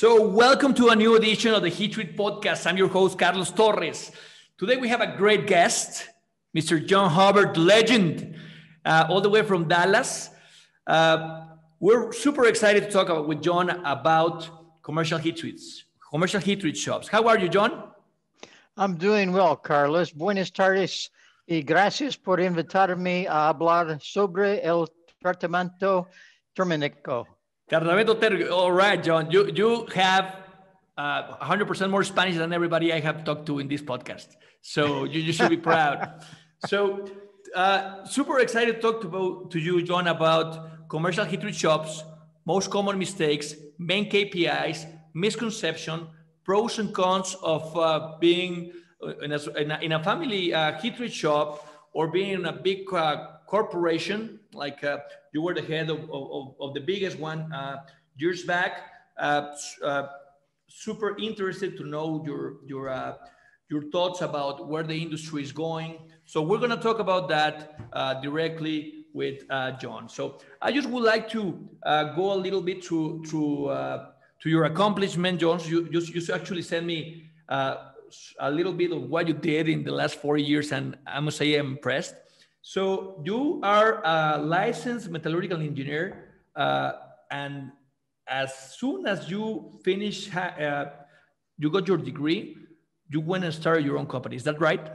So, welcome to a new edition of the Heat Treat Podcast. I'm your host, Carlos Torres. Today, we have a great guest, Mr. John Hubbard, legend, uh, all the way from Dallas. Uh, we're super excited to talk about, with John about commercial heat treats, commercial heat treat shops. How are you, John? I'm doing well, Carlos. Buenas tardes y gracias por invitarme a hablar sobre el tratamiento terminico. All right, John. You you have uh, 100% more Spanish than everybody I have talked to in this podcast. So you, you should be proud. So uh, super excited to talk to, to you, John, about commercial heat treat shops, most common mistakes, main KPIs, misconception, pros and cons of uh, being in a, in a, in a family uh, heat treat shop or being in a big uh, corporation like uh, you were the head of, of, of the biggest one uh, years back. Uh, uh, super interested to know your your uh, your thoughts about where the industry is going. So we're going to talk about that uh, directly with John. So I just would like to go a little bit through through to your accomplishment, John. You you, you actually sent me a little bit of what you did in the last four years, and I must say I'm impressed. So you are a licensed metallurgical engineer, uh, and as soon as you finish, uh, you got your degree, you went and started your own company. Is that right?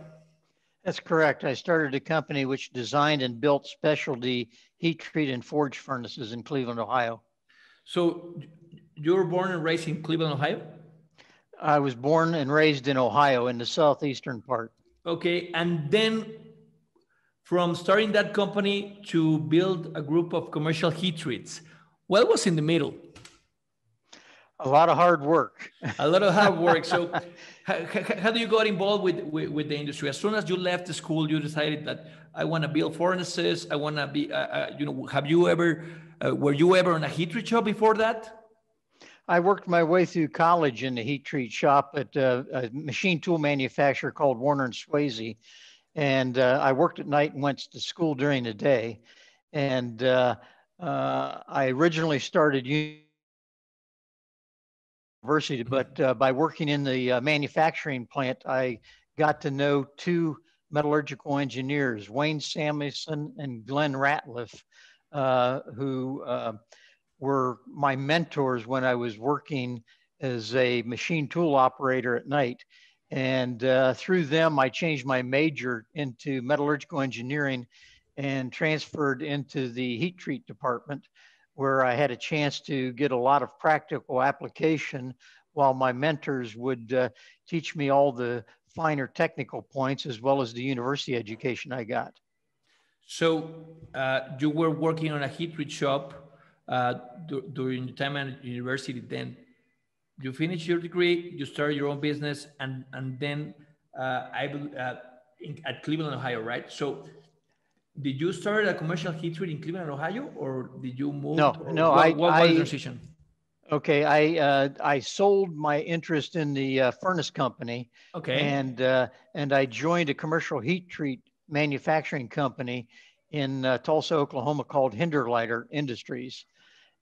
That's correct. I started a company which designed and built specialty heat treat and forge furnaces in Cleveland, Ohio. So you were born and raised in Cleveland, Ohio? I was born and raised in Ohio in the southeastern part. Okay, and then from starting that company to build a group of commercial heat treats? What was in the middle? A lot of hard work. a lot of hard work. So, how, how, do you got involved with, with, with, the industry? As soon as you left the school, you decided that I want to build furnaces. I want to be, uh, uh, you know, have you ever, uh, were you ever in a heat treat shop before that? I worked my way through college in the heat treat shop at uh, a machine tool manufacturer called Warner and Swasey and uh, I worked at night and went to school during the day. And uh, uh, I originally started university, but uh, by working in the uh, manufacturing plant, I got to know two metallurgical engineers, Wayne Samuelson and Glenn Ratliff, uh, who were my mentors when I was working as a machine tool operator at night. And uh, through them, I changed my major into metallurgical engineering and transferred into the heat treat department, where I had a chance to get a lot of practical application while my mentors would uh, teach me all the finer technical points as well as the university education I got. So uh, you were working on a heat treat shop uh, during the time at university then you finish your degree, you start your own business, and and then uh, I uh, in, at Cleveland, Ohio, right? So, did you start a commercial heat treat in Cleveland, Ohio, or did you move? No, no. What, I, what was I, the transition? Okay, I uh, I sold my interest in the uh, furnace company. Okay. And uh, and I joined a commercial heat treat manufacturing company in uh, Tulsa, Oklahoma, called Hinderliter Industries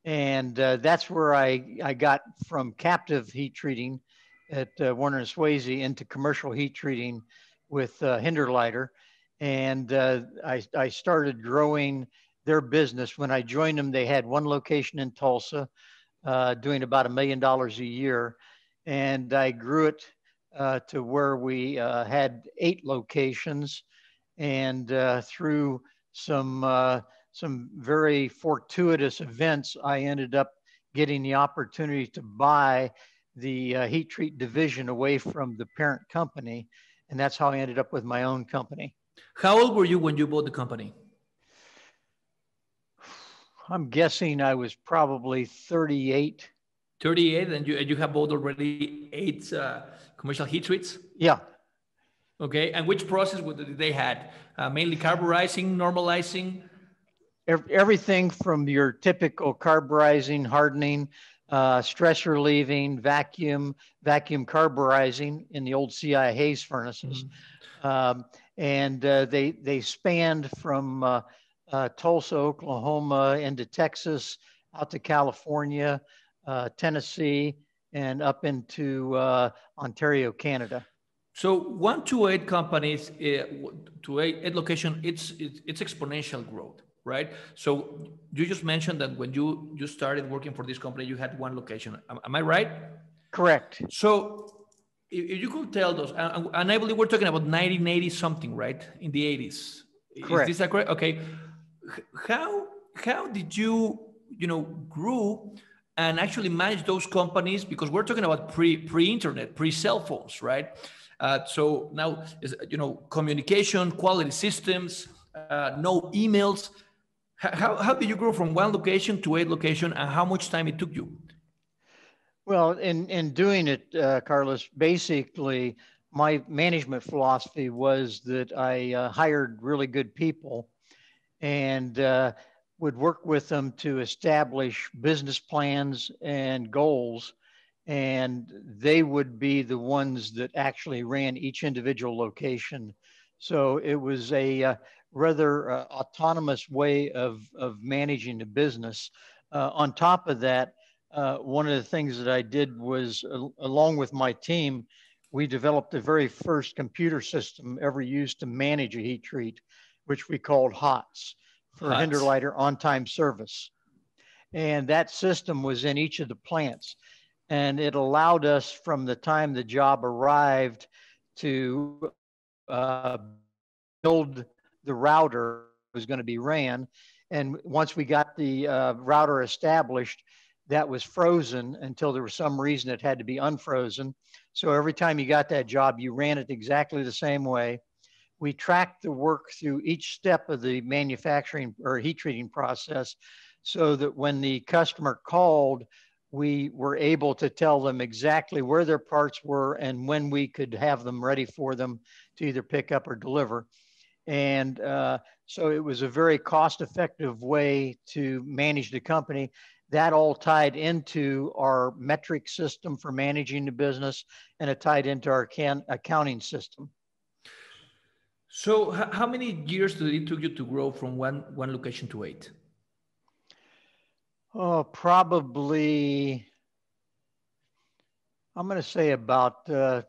and uh, that's where I, I got from captive heat treating at uh, Warner and Swasey into commercial heat treating with uh, Hinderliter. And uh, I, I started growing their business. When I joined them, they had one location in Tulsa uh, doing about a million dollars a year. And I grew it uh, to where we had eight locations. And through some some very fortuitous events, I ended up getting the opportunity to buy the uh, heat treat division away from the parent company. And that's how I ended up with my own company. How old were you when you bought the company? I'm guessing I was probably 38. 38, and you, you have bought already eight uh, commercial heat treats? Yeah. Okay, and which process did they had? Uh, mainly carburizing, normalizing? Everything from your typical carburizing, hardening, uh, stress relieving, vacuum, vacuum carburizing in the old CI Hayes furnaces. Mm-hmm. Um, and uh, they, they spanned from uh, uh Tulsa, Oklahoma into Texas, out to California, uh, Tennessee, and up into uh, Ontario, Canada. So one to eight companies uh, to eight, eight location, it's, it's it's exponential growth, right? So you just mentioned that when you you started working for this company, you had one location. Am, am I right? Correct. So if you could tell us, and I believe we're talking about 1980 something, right? In the 80s. Correct. Is this correct? Okay. How how did you you know grew and actually manage those companies because we're talking about pre pre internet, pre cell phones, right? Uh, so now is you know communication, quality systems, uh, no emails. How, how did you grow from one location to eight location, and how much time it took you? Well, in, in doing it, uh, Carlos, basically my management philosophy was that I uh, hired really good people and uh, would work with them to establish business plans and goals. And they would be the ones that actually ran each individual location. So it was a uh, rather uh, autonomous way of, of managing the business. Uh, on top of that, uh, one of the things that I did was, uh, along with my team, we developed the very first computer system ever used to manage a heat treat, which we called HOTS for HOTS. On time service. And that system was in each of the plants. And it allowed us from the time the job arrived to uh, build the router was going to be ran. And once we got the uh, router established, that was frozen until there was some reason it had to be unfrozen. So every time you got that job, you ran it exactly the same way. We tracked the work through each step of the manufacturing or heat treating process so that when the customer called, we were able to tell them exactly where their parts were and when we could have them ready for them to either pick up or deliver. And uh, so it was a very cost effective way to manage the company that all tied into our metric system for managing the business and it tied into our can, accounting system. So how many years did it took you to grow from one, one location to eight? Oh, probably, I'm going to say about uh,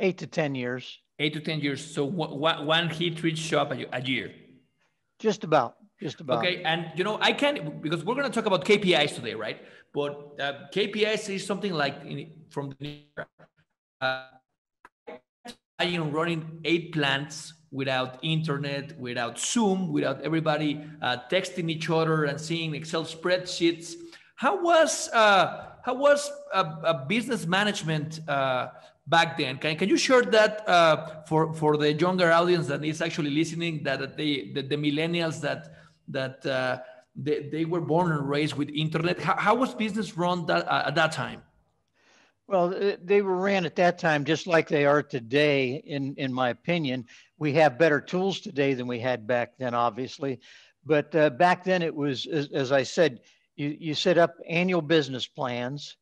eight to 10 years. Eight to 10 years. So one, one heat treat shop a year? Just about. Just about. Okay, and you know I can't because we're going to talk about KPIs today, right? But uh, KPIs is something like in, from the uh, you know running eight plants without internet, without Zoom, without everybody uh, texting each other and seeing Excel spreadsheets. How was uh, how was a, a business management uh, back then? Can, can you share that uh, for for the younger audience that is actually listening, that the the, the millennials that that uh, they, they were born and raised with internet. How, how was business run that, uh, at that time? Well, uh, they were ran at that time just like they are today, in, in my opinion. We have better tools today than we had back then, obviously. But uh, back then, it was, as, as, I said, you, you set up annual business plans,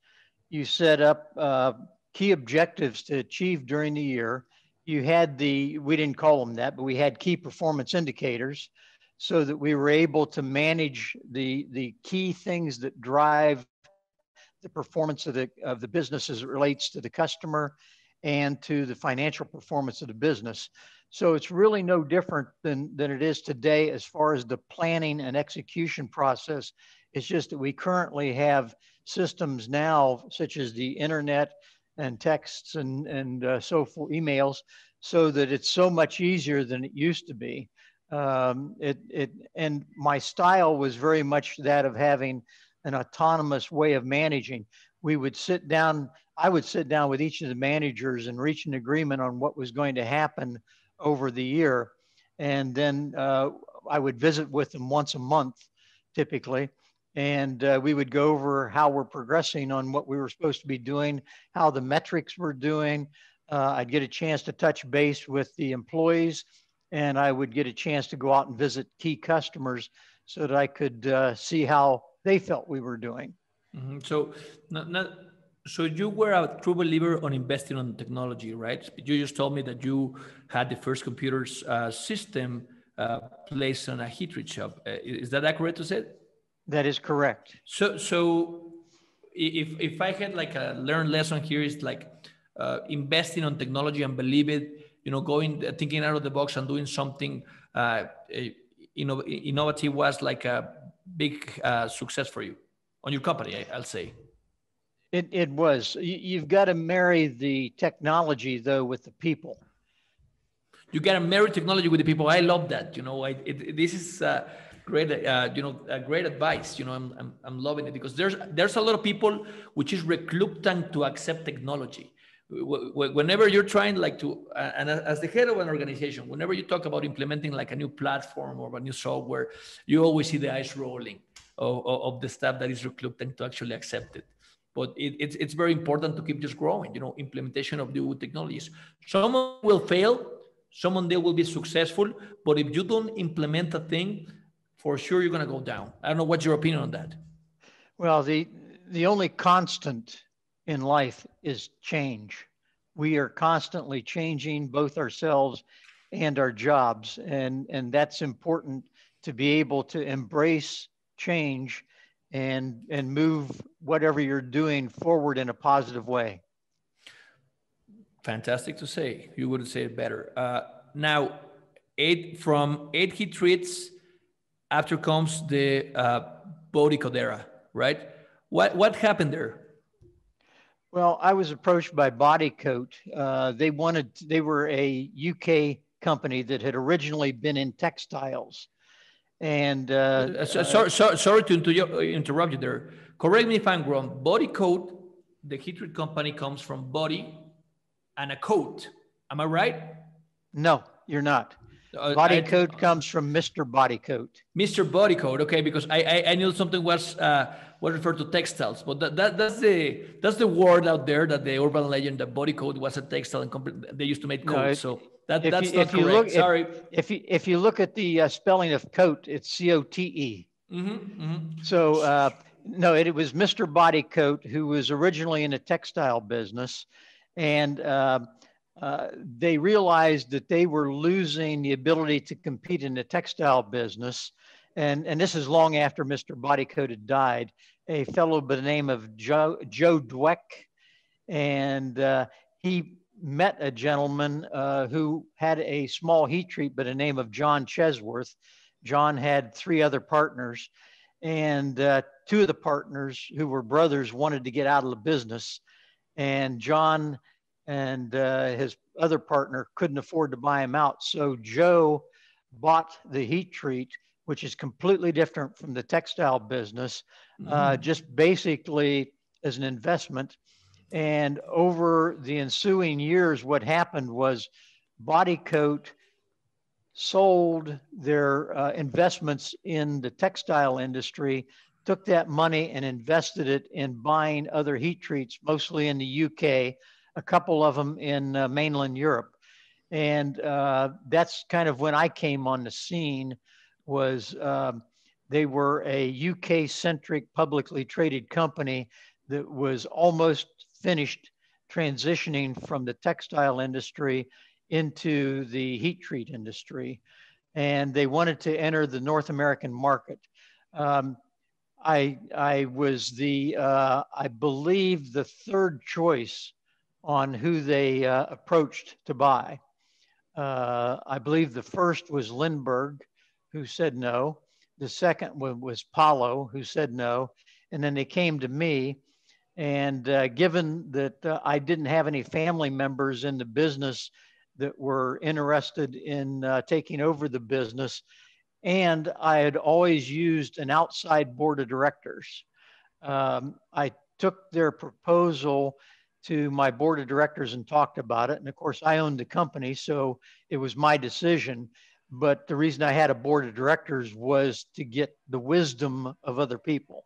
you set up uh, key objectives to achieve during the year. You had the, we didn't call them that, but we had key performance indicators so that we were able to manage the, the key things that drive the performance of the, of the business as it relates to the customer and to the financial performance of the business. So it's really no different than, than it is today as far as the planning and execution process. It's just that we currently have systems now, such as the internet and texts and, and uh, so forth, emails, so that it's so much easier than it used to be um, it, it, and my style was very much that of having an autonomous way of managing. We would sit down, I would sit down with each of the managers and reach an agreement on what was going to happen over the year. And then uh, I would visit with them once a month, typically. And uh, we would go over how we're progressing on what we were supposed to be doing, how the metrics were doing. Uh, I'd get a chance to touch base with the employees and I would get a chance to go out and visit key customers so that I could uh, see how they felt we were doing. Mm-hmm. So, not, not, so you were a true believer on investing on technology, right? You just told me that you had the first computer uh, system uh, placed on a heat treat shop. Uh, is that accurate to say? That is correct. So, so if if I had like a learned lesson here is like uh, investing on technology and believe it, you know, going thinking out of the box and doing something uh, you know innovative was like a big uh, success for you on your company. I'll say. It it was. You've got to marry the technology though with the people. You got to marry technology with the people. I love that. You know, I, it, this is. Uh, great uh, you know uh, great advice you know I'm, I'm, I'm loving it because there's there's a lot of people which is reluctant to accept technology. Whenever you're trying like to uh, and as the head of an organization whenever you talk about implementing like a new platform or a new software you always see the eyes rolling of, of the staff that is reluctant to actually accept it. But it, it's, it's very important to keep just growing you know implementation of new technologies. Someone will fail someone there will be successful but if you don't implement a thing for sure you're going to go down. I don't know what's your opinion on that. Well, the the only constant in life is change. We are constantly changing both ourselves and our jobs, and and that's important to be able to embrace change and and move whatever you're doing forward in a positive way. Fantastic to say. You wouldn't say it better. Uh, now, eight from eight heat treats after comes the uh, Bodycote era, right? What what happened there? Well, I was approached by Bodycote. Uh, they wanted they were a UK company that had originally been in textiles, and uh, uh so, so, so, sorry to interrupt you there. Correct me if I'm wrong. Bodycote, the heat treat company, comes from body and a coat. Am I right? No, you're not. Uh, Bodycote I, comes from Mr. Bodycote. Mr. Bodycote. okay, because I, I, I knew something was uh, was referred to textiles, but that, that that's the that's the word out there that the urban legend that body coat was a textile and they used to make coats. No, so that that's you, not correct. Look, Sorry. If, if, you if you look at the uh, spelling of coat, it's C O T E. Mm-hmm, mm-hmm. So uh, no, it, it, was Mr. Bodycote who was originally in the textile business, and uh, uh, they realized that they were losing the ability to compete in the textile business. And, and this is long after Mr. Bodycote had died, a fellow by the name of Joe, Joe Dwek. And uh, he met a gentleman uh, who had a small heat treat by the name of John Chesworth. John had three other partners, and uh, two of the partners, who were brothers, wanted to get out of the business. And John and uh, his other partner couldn't afford to buy him out. So Joe bought the heat treat, which is completely different from the textile business, uh, mm-hmm. uh, just basically as an investment. And over the ensuing years, what happened was Bodycote sold their uh, investments in the textile industry, took that money and invested it in buying other heat treats, mostly in the UK a couple of them in uh, mainland Europe. And uh, that's kind of when I came on the scene was um, they were a UK centric publicly traded company that was almost finished transitioning from the textile industry into the heat treat industry. And they wanted to enter the North American market. Um, I, I was the, uh, I believe, the third choice on who they uh, approached to buy. Uh, I believe the first was Lindberg, who said no. The second was Paulo, who said no. And then they came to me. And uh, given that uh, I didn't have any family members in the business that were interested in uh, taking over the business, and I had always used an outside board of directors, um, I took their proposal to my board of directors and talked about it. And of course, I owned the company, so it was my decision. But the reason I had a board of directors was to get the wisdom of other people.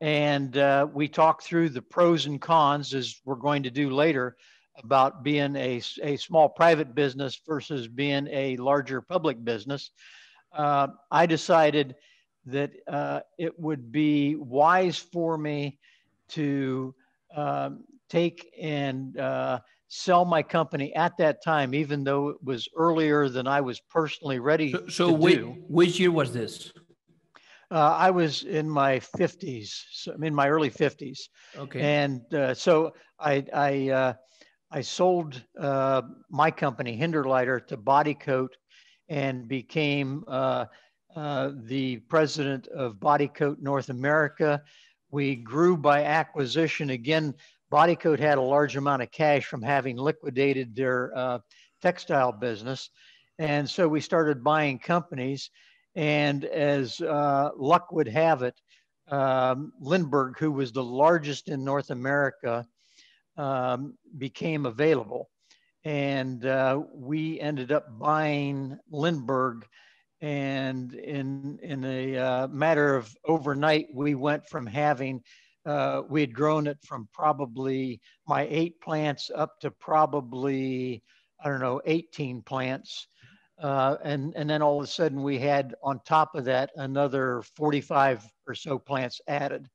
And uh, we talked through the pros and cons, as we're going to do later, about being a, a small private business versus being a larger public business. Uh, I decided that uh, it would be wise for me to um, take and uh, sell my company at that time, even though it was earlier than I was personally ready so, so which, which, year was this? Uh, I was in my 50s, so I'm in my early 50s. Okay. And uh, so I, I, uh, I sold uh, my company, Hinderliter, to Bodycote and became uh, uh, the president of Bodycote North America. We grew by acquisition. Again, Bodycote had a large amount of cash from having liquidated their textile business. And so we started buying companies. And as uh, luck would have it, um, Lindberg, who was the largest in North America, um, became available. And uh, we ended up buying Lindberg. And in, in a uh, matter of overnight, we went from having, uh, we had grown it from probably my eight plants up to probably, I don't know, 18 plants. Uh, and, and then all of a sudden we had on top of that another 45 or so plants added.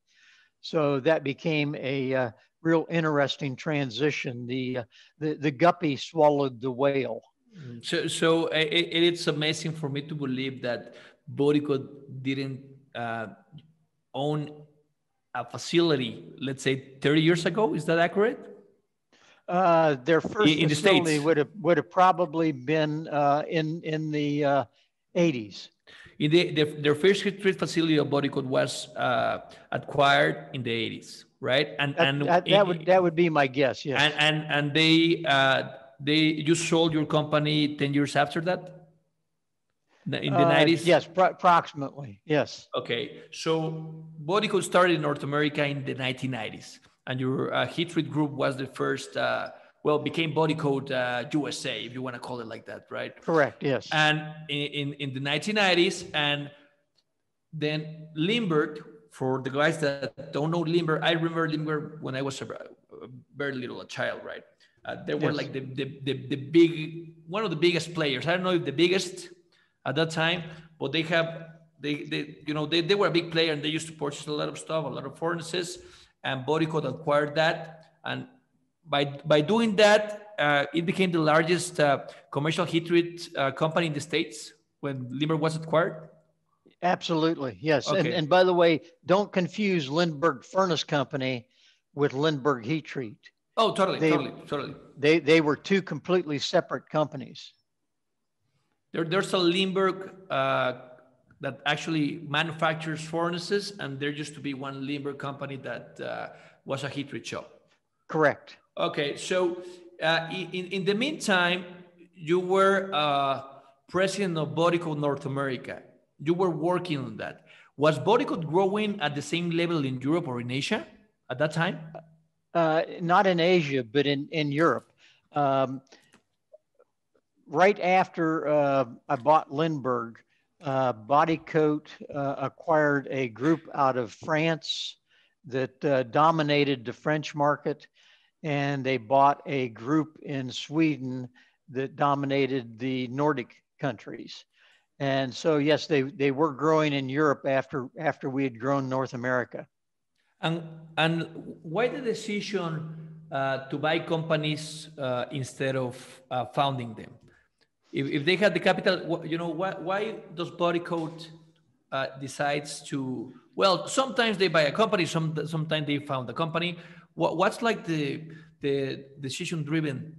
So that became a uh, real interesting transition. The, uh, the, the guppy swallowed the whale. Mm, so, so it, it's amazing for me to believe that Bodycote didn't uh, own a facility, let's say 30 years ago. Is that accurate? Uh, their first in, facility the would have would have probably been uh, in in the uh, 80s. In the, the, their first street facility of Bodycote was uh, acquired in the 80s, right? And that, and that, that would that would be my guess. Yes. And and and they uh, they you sold your company 10 years after that. In the 90s? Yes, approximately. Yes. Okay. So Bodycote started in North America in the 1990s and your uh, group was the first uh, well became Bodycote uh, usa if you want to call it like that right correct yes and in, in, in the 1990s and then Lindberg for the guys that don't know Lindberg i remember Lindberg when i was a, a very little a child right uh, they were yes. like the, the, the, the big one of the biggest players i don't know if the biggest at that time but they have they, they you know they, they were a big player and they used to purchase a lot of stuff a lot of furnaces and Bodycote acquired that. And by, by doing that, uh, it became the largest uh, commercial heat treat uh, company in the States when Lindberg was acquired? Absolutely, yes. Okay. And, and by the way, don't confuse Lindberg Furnace Company with Lindberg Heat Treat. Oh, totally, they, totally, totally. They, they were two completely separate companies. There, there's a Lindberg uh, that actually manufactures furnaces, and there used to be one Lindberg company that uh, was a heat treat shop. Correct. Okay, so uh, in, in the meantime, you were uh, president of Bodycote North America. You were working on that. Was Bodycote growing at the same level in Europe or in Asia at that time? Uh, not in Asia, but in, in Europe. Um, right after uh, I bought Lindberg, uh, Bodycote uh, acquired a group out of France that uh, dominated the French market, and they bought a group in Sweden that dominated the Nordic countries. And so, yes, they, they were growing in Europe after, after we had grown North America. And, and why the decision uh, to buy companies uh, instead of uh, founding them? If, if they had the capital, you know, why, why does Bodycote uh, decides to, well, sometimes they buy a company, some, sometimes they found a company. What, what's like the, the decision driven?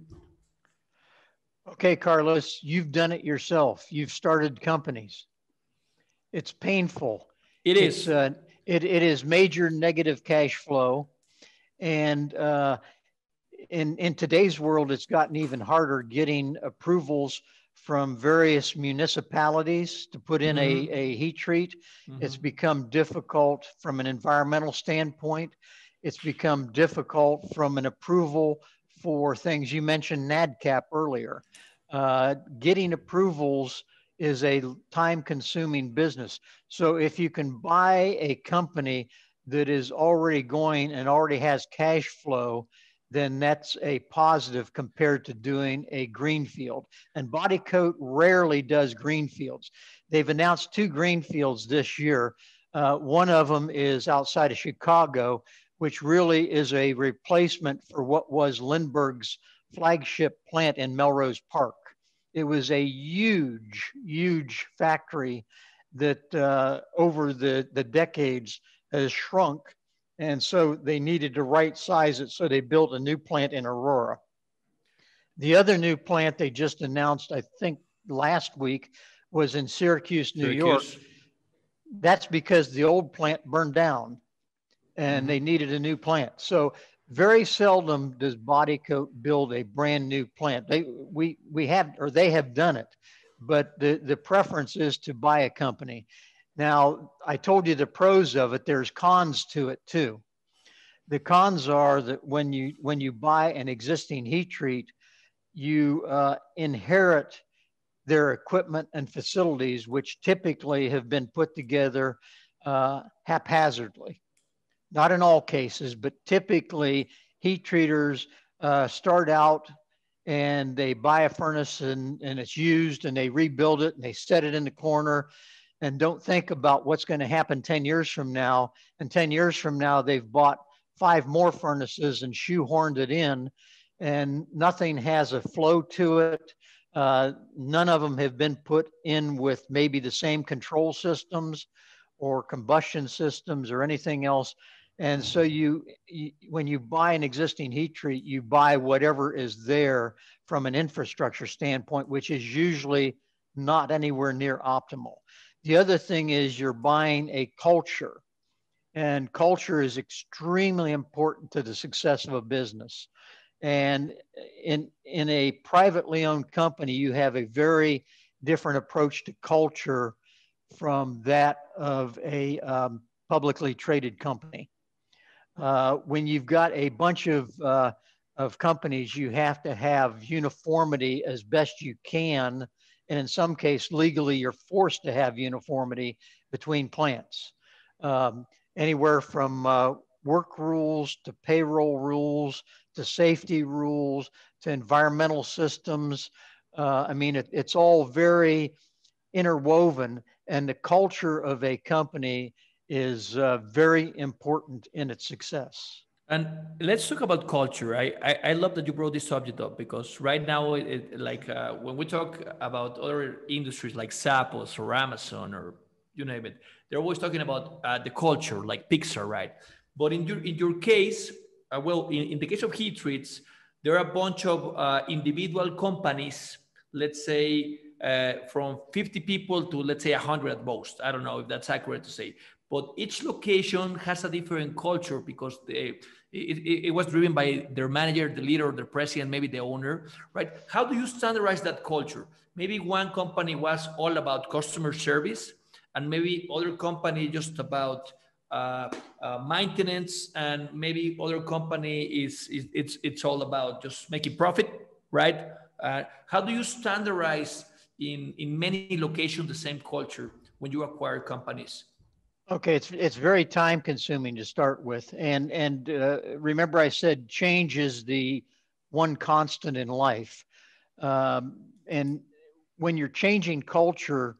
Okay, Carlos, you've done it yourself. You've started companies. It's painful. It is. Uh, it, it is major negative cash flow. And uh, in, in today's world, it's gotten even harder getting approvals from various municipalities to put in mm-hmm. a, a heat treat. Mm-hmm. It's become difficult from an environmental standpoint. It's become difficult from an approval for things. You mentioned NADCAP earlier. Uh, getting approvals is a time consuming business. So if you can buy a company that is already going and already has cash flow then that's a positive compared to doing a greenfield. And Bodycote rarely does greenfields. They've announced two greenfields this year. Uh, one of them is outside of Chicago, which really is a replacement for what was Lindberg's flagship plant in Melrose Park. It was a huge, huge factory that uh, over the, the decades has shrunk. And so they needed to right size it. So they built a new plant in Aurora. The other new plant they just announced, I think last week, was in Syracuse, New Syracuse. York. That's because the old plant burned down and mm-hmm. they needed a new plant. So very seldom does Bodycote build a brand new plant. They we we have or they have done it, but the the preference is to buy a company. Now I told you the pros of it. There's cons to it too. The cons are that when you when you buy an existing heat treat, you uh, inherit their equipment and facilities, which typically have been put together uh, haphazardly not in all cases, but typically heat treaters uh, start out and they buy a furnace and, and it's used and they rebuild it and they set it in the corner and don't think about what's going to happen 10 years from now. And 10 years from now, they've bought five more furnaces and shoehorned it in, and nothing has a flow to it. Uh, none of them have been put in with maybe the same control systems or combustion systems or anything else. And so you, you, when you buy an existing heat treat, you buy whatever is there from an infrastructure standpoint, which is usually not anywhere near optimal. The other thing is you're buying a culture, and culture is extremely important to the success of a business. And in, in a privately owned company, you have a very different approach to culture from that of a um, publicly traded company. Uh, when you've got a bunch of, uh, of companies, you have to have uniformity as best you can. And in some case, legally, you're forced to have uniformity between plants. Um, anywhere from uh, work rules to payroll rules to safety rules to environmental systems. Uh, I mean, it, it's all very interwoven, and the culture of a company is uh, very important in its success. And let's talk about culture. I, I, I, love that you brought this subject up because right now, it, like uh, when we talk about other industries like Zappos or Amazon or you name it, they're always talking about uh, the culture, like Pixar, right? But in your in your case, uh, well, in, in the case of heat treats, there are a bunch of uh, individual companies, let's say uh, from 50 people to let's say 100 at most. I don't know if that's accurate to say, but each location has a different culture because they, it, it, was driven by their manager, the leader, the president, maybe the owner, right? How do you standardize that culture? Maybe one company was all about customer service, and maybe other company just about uh, uh, maintenance, and maybe other company is, is, it's it's all about just making profit, right? Uh, how do you standardize in in many locations the same culture when you acquire companies? Okay, it's it's very time consuming to start with, and and uh, remember I said change is the one constant in life, um, and when you're changing culture,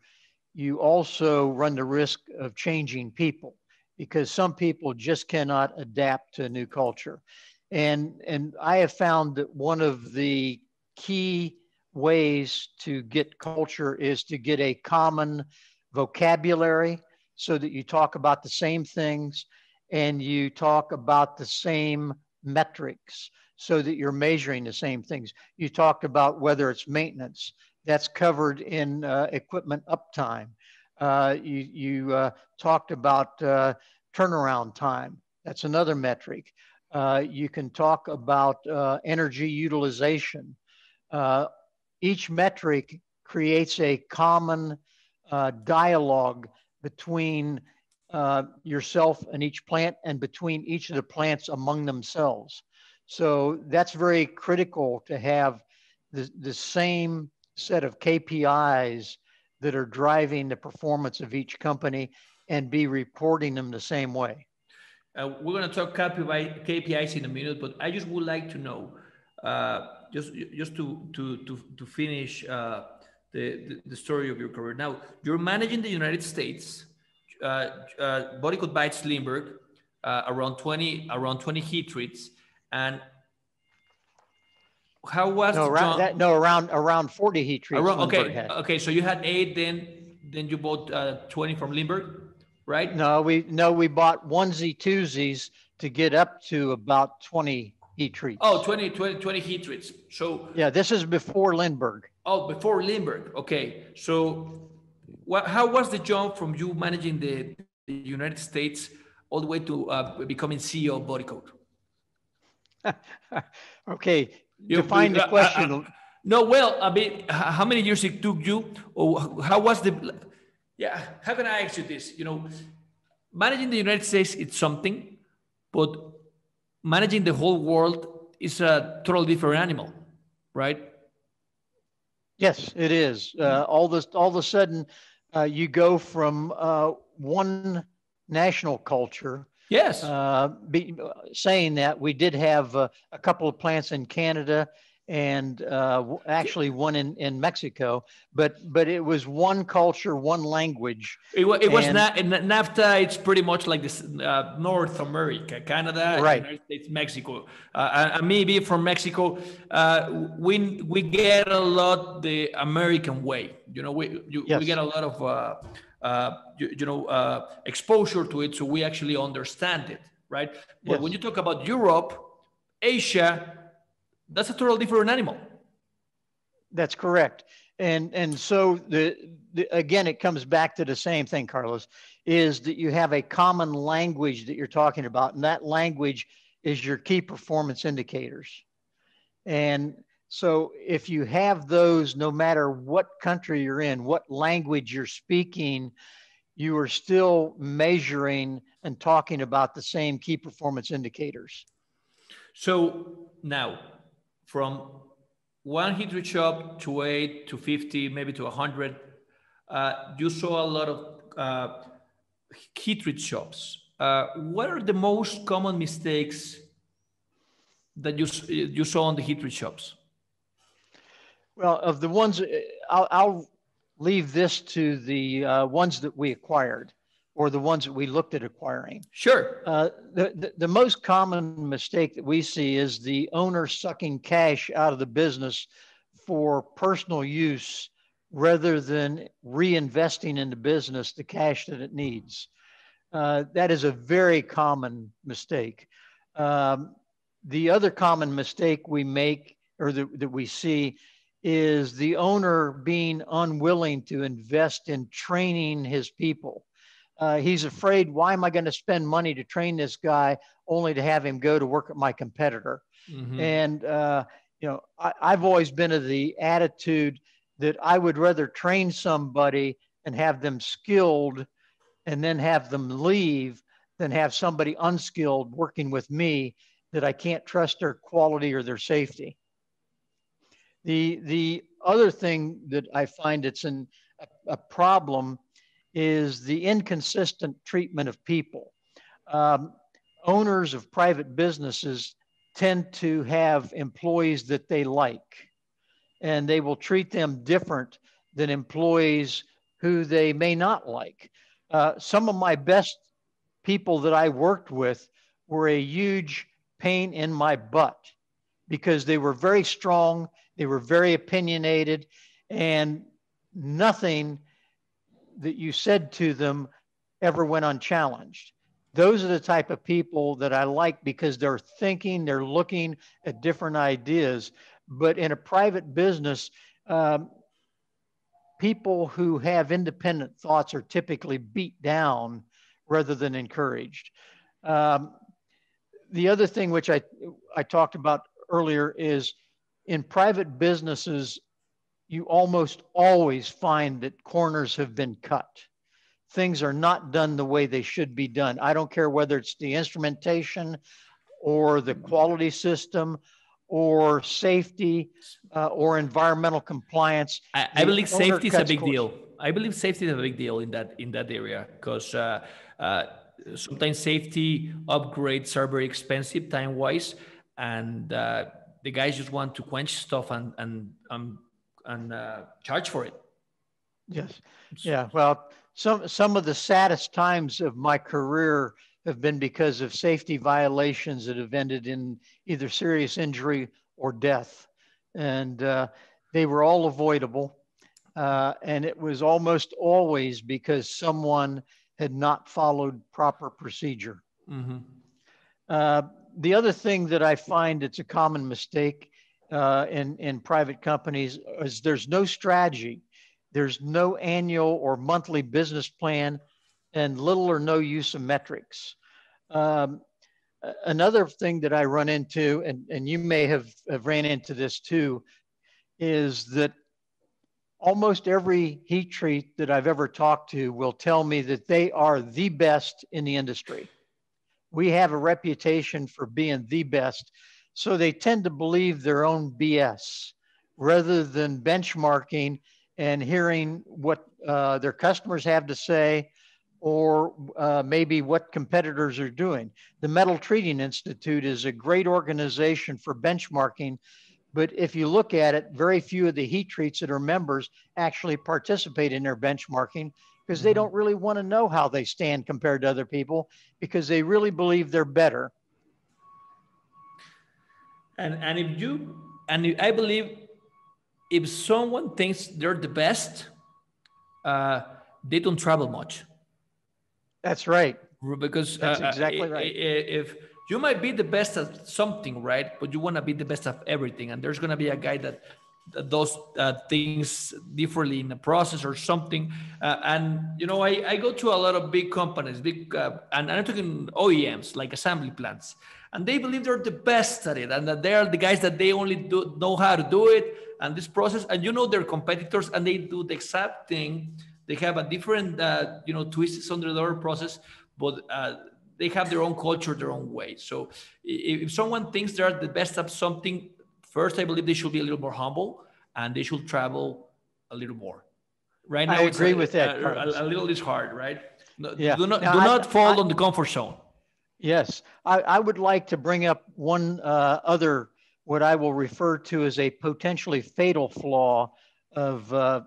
you also run the risk of changing people because some people just cannot adapt to a new culture, and and I have found that one of the key ways to get culture is to get a common vocabulary so that you talk about the same things and you talk about the same metrics so that you're measuring the same things. You talked about whether it's maintenance, that's covered in uh, equipment uptime. Uh, you you uh, talked about uh, turnaround time, that's another metric. Uh, you can talk about uh, energy utilization. each metric creates a common dialogue between uh, yourself and each plant and between each of the plants among themselves. So that's very critical to have the, the same set of KPIs that are driving the performance of each company and be reporting them the same way. Uh, we're going to talk KPI, KPIs in a minute, but I just would like to know, uh, just just to to to to finish uh, the, the, story of your career. Now you're managing the United States uh, uh, Bodycote bites Lindberg uh, around 20 around 20 heat treats and how was no around that no around around 40 heat treats around, okay okay so you had eight then then you bought uh, 20 from Lindberg, right? No, we no, we bought onesie twosies to get up to about 20 heat treats. Oh, 20, 20, 20 heat treats. So yeah, this is before Lindberg. Oh, before Lindberg. Okay. So what, how was the jump from you managing the, the United States all the way to uh, becoming CEO of Bodycote? okay. You, Define the uh, uh, question. Uh, no, well, I mean, how many years it took you, or how was the? Yeah, how can I ask you this? You know, managing the United States it's something, but managing the whole world is a totally different animal, right? Yes, it is. Uh, all this, all of a sudden, uh, you go from uh, one national culture Yes. Uh, be, saying that we did have uh, a couple of plants in Canada and uh, actually one in, in Mexico, but but it was one culture, one language. It, it was not NAFTA. It's pretty much like this uh, North America, Canada, right. United States, Mexico. Uh, and maybe from Mexico, uh, we we get a lot the American way. You know, we you, yes. we get a lot of uh, you, you, know, uh, exposure to it, so we actually understand it, right? But yes. when you talk about Europe, Asia, that's a totally different animal. That's correct. And and so the, the again, it comes back to the same thing, Carlos, is that you have a common language that you're talking about, and that language is your key performance indicators. And so if you have those, no matter what country you're in, what language you're speaking, you are still measuring and talking about the same key performance indicators. So now, from one heat treat shop to eight to 50, maybe to 100, uh, you saw a lot of uh, heat treat shops. Uh, what are the most common mistakes that you, you saw on the heat treat shops? Well, of the ones, uh, I'll, I'll leave this to the uh, ones that we acquired or the ones that we looked at acquiring. Sure. Uh, the, the, the, most common mistake that we see is the owner sucking cash out of the business for personal use rather than reinvesting in the business the cash that it needs. Uh, that is a very common mistake. Um, the other common mistake we make or that, that we see is the owner being unwilling to invest in training his people. Uh, he's afraid, why am I going to spend money to train this guy only to have him go to work at my competitor? Mm-hmm. And, uh, you know, I, I've always been of the attitude that I would rather train somebody and have them skilled and then have them leave than have somebody unskilled working with me that I can't trust their quality or their safety. The, the other thing that I find it's an, a, a problem is the inconsistent treatment of people. Um, owners of private businesses tend to have employees that they like, and they will treat them different than employees who they may not like. Uh, some of my best people that I worked with were a huge pain in my butt because they were very strong they were very opinionated, and nothing that you said to them ever went unchallenged. Those are the type of people that I like because they're thinking, they're looking at different ideas. But in a private business, um, people who have independent thoughts are typically beat down rather than encouraged. Um, the other thing which I, I talked about earlier is in private businesses, you almost always find that corners have been cut. Things are not done the way they should be done. I don't care whether it's the instrumentation or the quality system or safety uh, or environmental compliance. I, I believe safety is a big deal. I believe safety is a big deal in that in that area because uh, uh, sometimes safety upgrades are very expensive time wise, and uh, the guys just want to quench stuff and and um, and uh, charge for it. Yes. Yeah. Well, some some of the saddest times of my career have been because of safety violations that have ended in either serious injury or death, and uh, they were all avoidable. uh, and it was almost always because someone had not followed proper procedure. Mm-hmm. Uh, the other thing that I find it's a common mistake uh, in, in private companies is there's no strategy, there's no annual or monthly business plan, and little or no use of metrics. Um, another thing that I run into, and, and you may have, have ran into this too, is that almost every heat treat that I've ever talked to will tell me that they are the best in the industry. We have a reputation for being the best. So they tend to believe their own BS rather than benchmarking and hearing what uh, their customers have to say or uh, maybe what competitors are doing. The Metal Treating Institute is a great organization for benchmarking, but if you look at it, very few of the heat treats that are members actually participate in their benchmarking because they mm-hmm. don't really want to know how they stand compared to other people because they really believe they're better. And, and if you, and I believe if someone thinks they're the best, uh, they don't travel much that's right. Because that's uh, exactly right. If you might be the best at something, right? But you want to be the best at everything, and there's going to be a guy that, does uh, things differently in the process or something. Uh, and you know, I, I go to a lot of big companies, big, uh, and I'm talking OEMs like assembly plants, and they believe they're the best at it, and that they are the guys that they only do, know how to do it. And this process, and you know, their competitors, and they do the exact thing they have a different, uh, you know, twists under the process, but uh, they have their own culture, their own way. So if, if someone thinks they're the best at something, first I believe they should be a little more humble and they should travel a little more. Right now, I agree a, with that. A, a, little is hard, right? Yeah. Do not, now, do not fall I, on the comfort zone. Yes, I, I would like to bring up one uh, other, what I will refer to as a potentially fatal flaw of uh,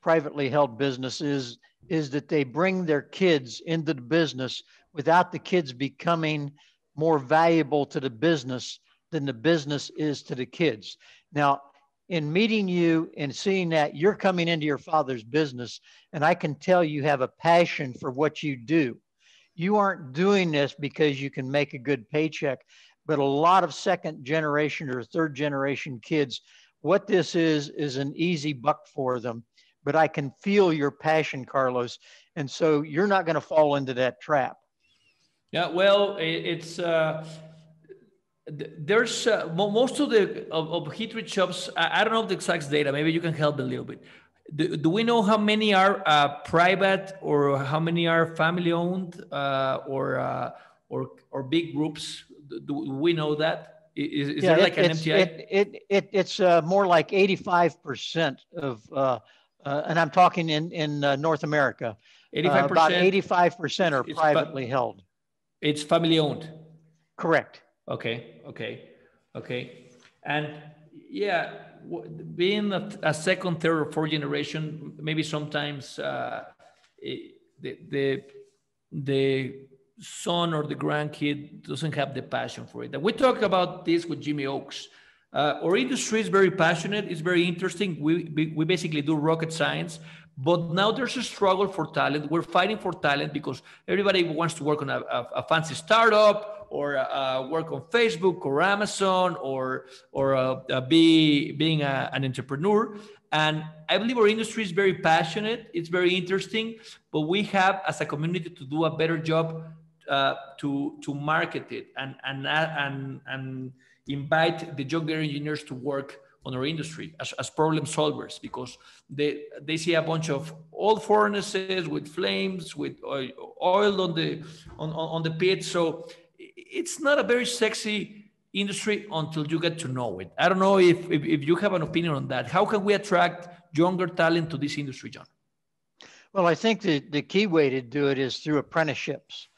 privately held businesses is that they bring their kids into the business without the kids becoming more valuable to the business than the business is to the kids. Now, in meeting you and seeing that you're coming into your father's business, and I can tell you have a passion for what you do. You aren't doing this because you can make a good paycheck, but a lot of second generation or third generation kids, what this is, is an easy buck for them but I can feel your passion, Carlos. And so you're not going to fall into that trap. Yeah, well, it's uh, there's uh, most of the of, of heat treat shops. I, I, don't know the exact data. Maybe you can help a little bit. Do, do we know how many are uh, private or how many are family owned uh, or uh, or or big groups? Do we know that? Is, is yeah, there like it, an MTI? It, it, it, it's uh, more like 85% of uh, and I'm talking in in uh, North America. 85%, uh, about 85% are privately held. It's family owned. Correct. Okay. Okay. Okay. And yeah, being a, a second, third, or fourth generation, maybe sometimes uh, it, the the the son or the grandkid doesn't have the passion for it. We talked about this with Jimmy Oakes uh, our industry is very passionate. It's very interesting. We, we basically do rocket science, but now there's a struggle for talent. We're fighting for talent because everybody wants to work on a, a, a fancy startup or uh, work on Facebook or Amazon or or uh, uh, be being a, an entrepreneur. And I believe our industry is very passionate. It's very interesting, but we have as a community to do a better job uh, to to market it and and and and invite the younger engineers to work on our industry as, as problem solvers because they they see a bunch of old furnaces with flames with oil on the on, on the pit so it's not a very sexy industry until you get to know it i don't know if, if, if you have an opinion on that how can we attract younger talent to this industry john well i think the, the key way to do it is through apprenticeships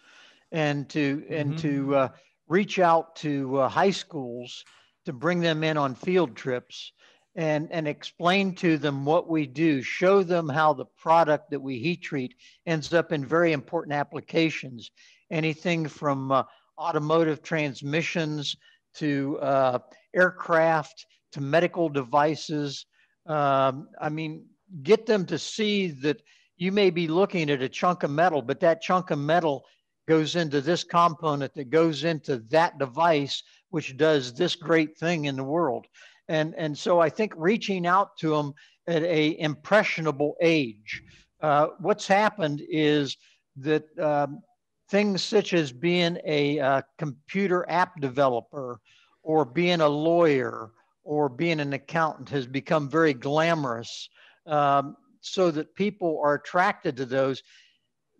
and to and mm-hmm. to uh, reach out to uh, high schools to bring them in on field trips and, and explain to them what we do, show them how the product that we heat treat ends up in very important applications. Anything from uh, automotive transmissions to uh, aircraft to medical devices. Um, I mean, get them to see that you may be looking at a chunk of metal, but that chunk of metal goes into this component that goes into that device, which does this great thing in the world. And, and so I think reaching out to them at a impressionable age. Uh, what's happened is that um, things such as being a uh, computer app developer or being a lawyer or being an accountant has become very glamorous um, so that people are attracted to those.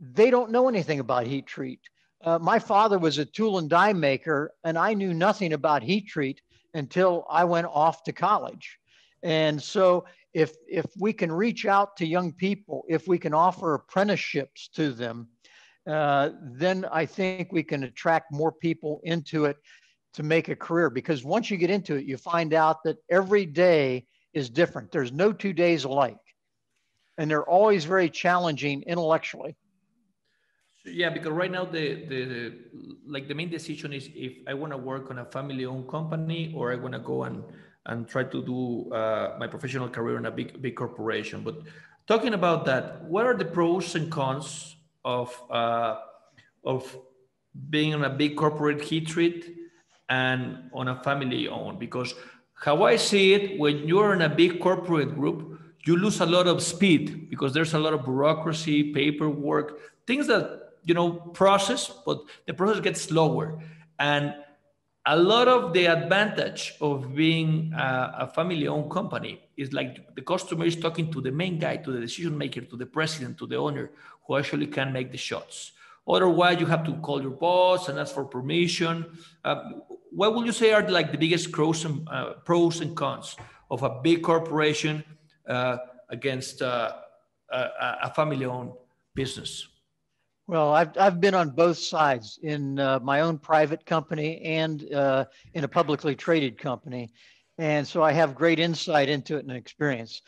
They don't know anything about heat treat. Uh, my father was a tool and die maker, and I knew nothing about heat treat until I went off to college. And so, if if we can reach out to young people, if we can offer apprenticeships to them, uh, then I think we can attract more people into it to make a career. Because once you get into it, you find out that every day is different. There's no two days alike, and they're always very challenging intellectually. Yeah, because right now the, the, the like the main decision is if I want to work on a family-owned company or I want to go and and try to do uh, my professional career in a big big corporation. But talking about that, what are the pros and cons of uh, of being on a big corporate heat treat and on a family-owned? Because how I see it, when you're in a big corporate group, you lose a lot of speed because there's a lot of bureaucracy, paperwork, things that you know process but the process gets slower and a lot of the advantage of being a, a family owned company is like the customer is talking to the main guy to the decision maker to the president to the owner who actually can make the shots otherwise you have to call your boss and ask for permission uh, what would you say are like the biggest pros and, uh, pros and cons of a big corporation uh, against uh, a, a family owned business well, I've, I've been on both sides in uh, my own private company and uh, in a publicly traded company. And so I have great insight into it and experience.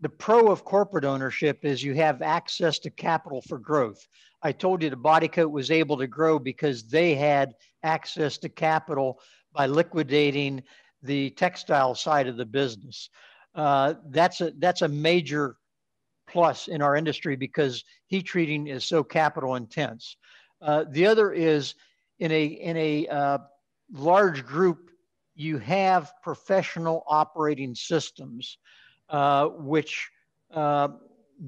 The pro of corporate ownership is you have access to capital for growth. I told you the Bodycote was able to grow because they had access to capital by liquidating the textile side of the business. Uh, that's a that's a major plus in our industry because heat treating is so capital intense. Uh, the other is in a in a uh, large group, you have professional operating systems, uh, which uh,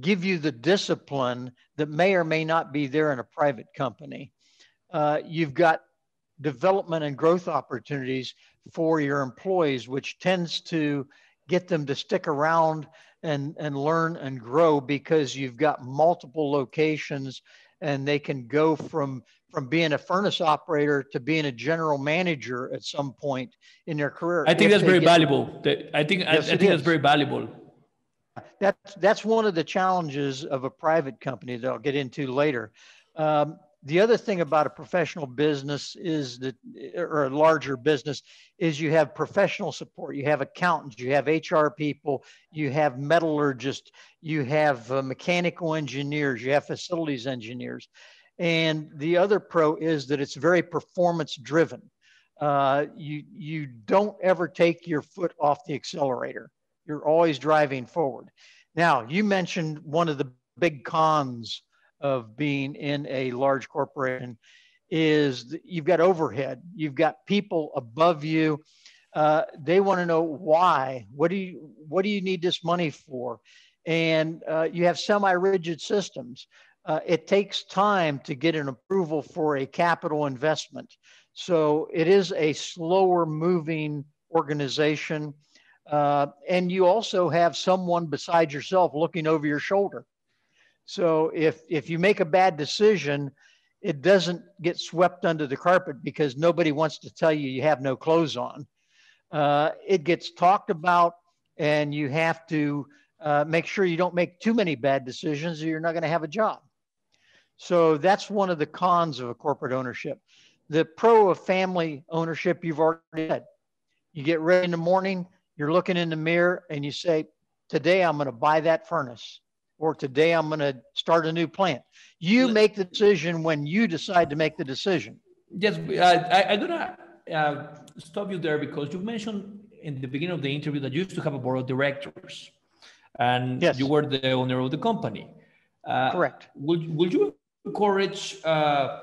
give you the discipline that may or may not be there in a private company. Uh, you've got development and growth opportunities for your employees, which tends to get them to stick around and and learn and grow because you've got multiple locations and they can go from from being a furnace operator to being a general manager at some point in their career. I think that's very get, valuable. I think yes, I, I think that's very valuable. That's that's one of the challenges of a private company that I'll get into later. Um, the other thing about a professional business is that, or a larger business, is you have professional support. You have accountants, you have HR people, you have metallurgists, you have uh, mechanical engineers, you have facilities engineers. And the other pro is that it's very performance driven. Uh, you, you don't ever take your foot off the accelerator. You're always driving forward. Now, you mentioned one of the big cons of being in a large corporation is you've got overhead, you've got people above you. Uh, they want to know why. What do you What do you need this money for? And uh, you have semi-rigid systems. Uh, it takes time to get an approval for a capital investment. So it is a slower moving organization. Uh, and you also have someone beside yourself looking over your shoulder. So if if you make a bad decision, it doesn't get swept under the carpet because nobody wants to tell you you have no clothes on. Uh, it gets talked about, and you have to uh, make sure you don't make too many bad decisions, or you're not going to have a job. So that's one of the cons of a corporate ownership. The pro of family ownership, you've already had. You get ready in the morning, you're looking in the mirror, and you say, Today I'm going to buy that furnace or today I'm going to start a new plant. You make the decision when you decide to make the decision. Yes, I, I'm going to uh, stop you there because you mentioned in the beginning of the interview that you used to have a board of directors. and Yes. you were the owner of the company. Uh, Correct. Would, would you encourage, uh,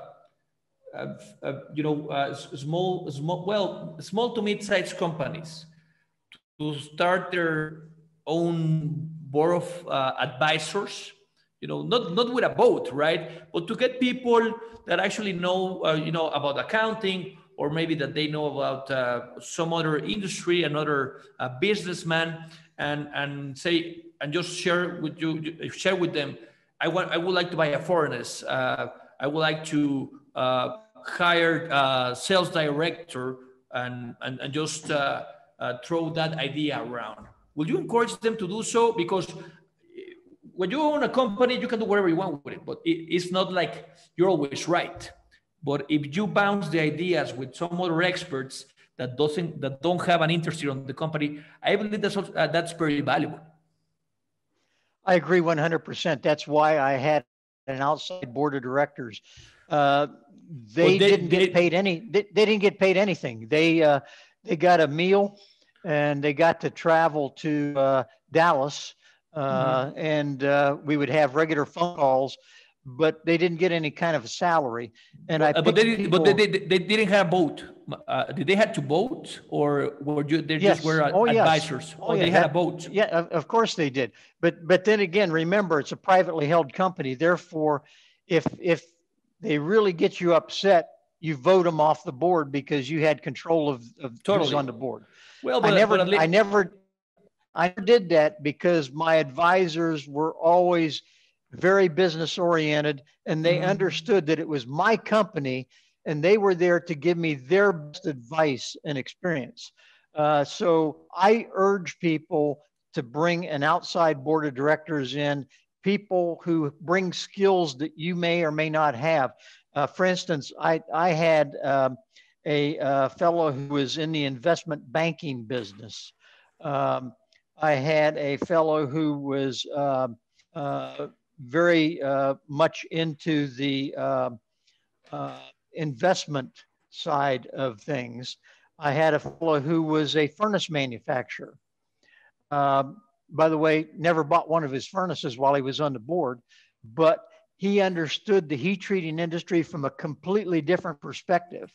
uh, uh, you know, uh, small, small, well, small to mid-sized companies to start their own board of uh, advisors? You know, not not with a vote, right? But to get people that actually know, uh, you know, about accounting, or maybe that they know about uh, some other industry, another uh, businessman, and and say and just share with you, share with them. I want, I would like to buy a furnace. Uh, I would like to uh, hire a sales director and and, and just uh, throw that idea around. Will you encourage them to do so? Because when you own a company, you can do whatever you want with it, but it's not like you're always right. But if you bounce the ideas with some other experts that doesn't that don't have an interest on the company, I believe that's also, uh, that's very valuable. I agree 100%. That's why I had an outside board of directors. Uh, they, they- didn't they- get paid any. They, they didn't get paid anything. They uh, they got a meal, and they got to travel to uh, Dallas, uh, and uh, we would have regular phone calls, but they didn't get any kind of a salary. And I Uh, but they, picked did- but they, people- they, they didn't have boat. Uh, did they had to boat, or were you they Yes. just were uh, Oh, yes. advisors? Oh, yeah, they had a that- vote. Yeah, of, course they did. But but then again, remember it's a privately held company. Therefore, if if they really get you upset, you vote them off the board because you had control of, of Totally. on the board. Well, I never but I never I did that because my advisors were always very business oriented and they Mhm. understood that it was my company and they were there to give me their best advice and experience. Uh, so I urge people to bring an outside board of directors in, people who bring skills that you may or may not have. Uh, for instance, I, I had um, a uh, fellow who was in the investment banking business. Um, I had a fellow who was um uh, very uh, much into the um uh, investment side of things. I had a fellow who was a furnace manufacturer. Um, by the way, never bought one of his furnaces while he was on the board, but he understood the heat treating industry from a completely different perspective.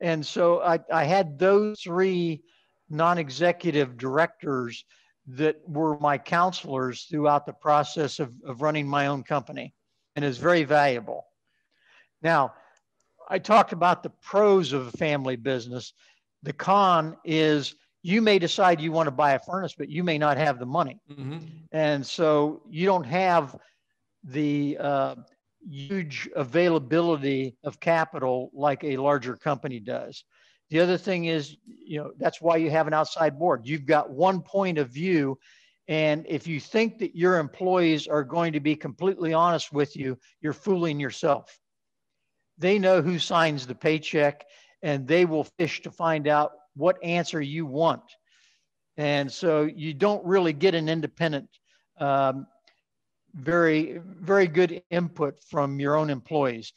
And so I, I had those three non executive directors that were my counselors throughout the process of, of running my own company and is very valuable. Now, I talked about the pros of a family business. The con is you may decide you want to buy a furnace, but you may not have the money. Mhm. And so you don't have the uh, huge availability of capital like a larger company does. The other thing is, you know, that's why you have an outside board. You've got one point of view. And if you think that your employees are going to be completely honest with you, you're fooling yourself. They know who signs the paycheck and they will fish to find out what answer you want. And so you don't really get an independent, um, very, very good input from your own employees.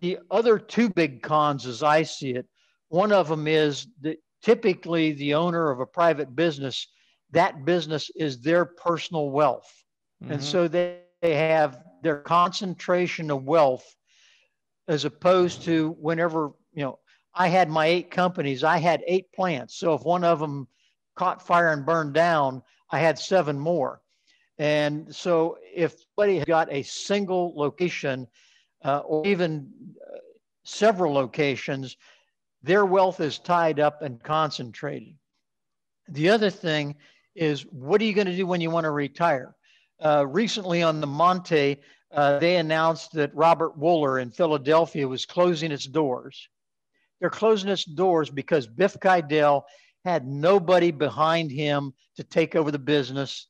The other two big cons, as I see it, one of them is that typically the owner of a private business, that business is their personal wealth. And Mhm. so they, they have their concentration of wealth as opposed to whenever, you know, I had my eight companies, I had eight plants. So if one of them caught fire and burned down, I had seven more. And so if somebody had got a single location uh, or even uh, several locations, their wealth is tied up and concentrated. The other thing is, what are you going to do when you want to retire? Uh, recently on the Monte, uh, they announced that Robert Wooler in Philadelphia was closing its doors. They're closing its doors because Biff Geidel had nobody behind him to take over the business.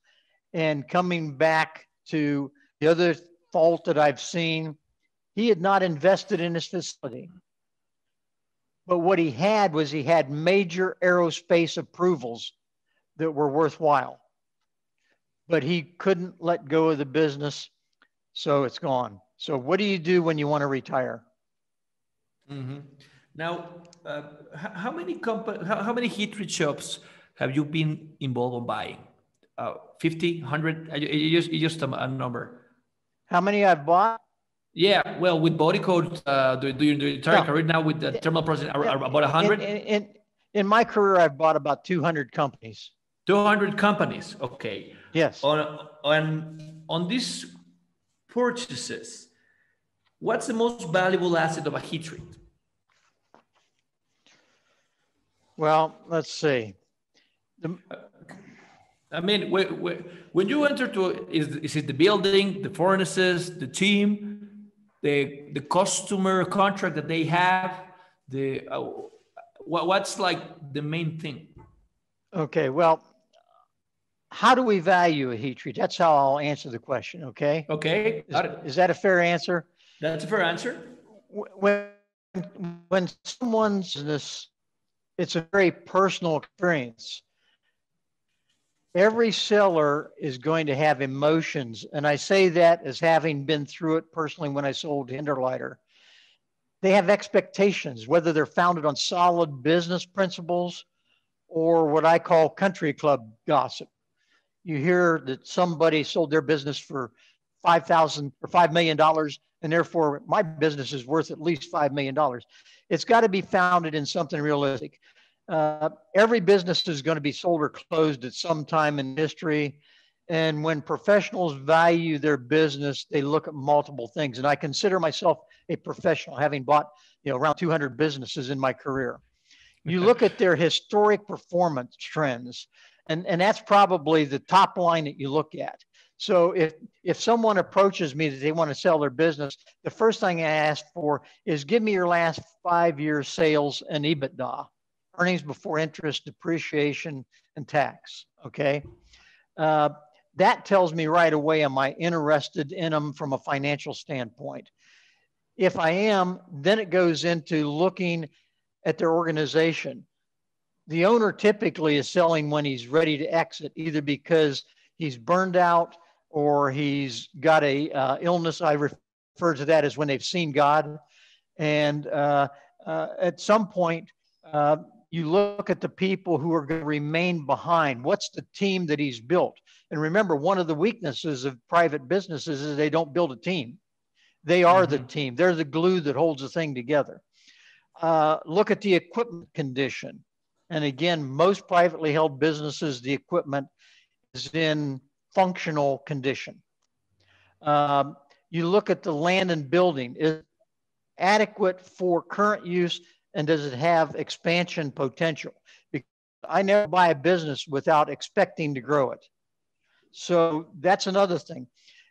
And coming back to the other fault that I've seen, he had not invested in his facility. But what he had was he had major aerospace approvals that were worthwhile. But he couldn't let go of the business, so it's gone. So, what do you do when you want to retire? Mhm. Now, uh, how many compa- how, how many heat treat shops have you been involved in buying? uh, 50, 100? You just, you just a, number. How many I've bought? Yeah, well, with Bodycote, uh, do, do you do entire career now with the terminal processing uh, uh, about 100? In, in, in my career, I've bought about 200 companies. 200 companies, okay. Yes. On, on, on these purchases, what's the most valuable asset of a heat treat? Well, let's see. The, uh, I mean, when you enter to, is, is it the building, the furnaces, the team, the, the customer contract that they have, the, uh, what, what's like the main thing? Okay, well, how do we value a heat treat? That's how I'll answer the question, okay? Okay, is, is that a fair answer? That's a fair answer. When, when someone's this, it's a very personal experience every seller is going to have emotions. And I say that as having been through it personally when I sold Hinderliter. They have expectations, whether they're founded on solid business principles or what I call country club gossip. You hear that somebody sold their business for 5,000 or $5 million, and therefore my business is worth at least $5 million. It's got to be founded in something realistic uh, every business is going to be sold or closed at some time in history. And when professionals value their business, they look at multiple things. And I consider myself a professional, having bought you know around 200 businesses in my career. You look at their historic performance trends, and, and that's probably the top line that you look at. So if if someone approaches me that they want to sell their business, the first thing I ask for is give me your last five years sales and EBITDA earnings before interest, depreciation, and tax. Okay. Uh, that tells me right away, am I interested in them from a financial standpoint? If I am, then it goes into looking at their organization. The owner typically is selling when he's ready to exit, either because he's burned out or he's got a uh, illness. I refer to that as when they've seen God. And uh, uh at some point, uh, you look at the people who are going to remain behind. What's the team that he's built? And remember, one of the weaknesses of private businesses is they don't build a team. They are mm-hmm. the team. They're the glue that holds the thing together. Uh, look at the equipment condition. And again, most privately held businesses, the equipment is in functional condition. Um, you look at the land and building, is adequate for current use and does it have expansion potential? Because I never buy a business without expecting to grow it. So that's another thing.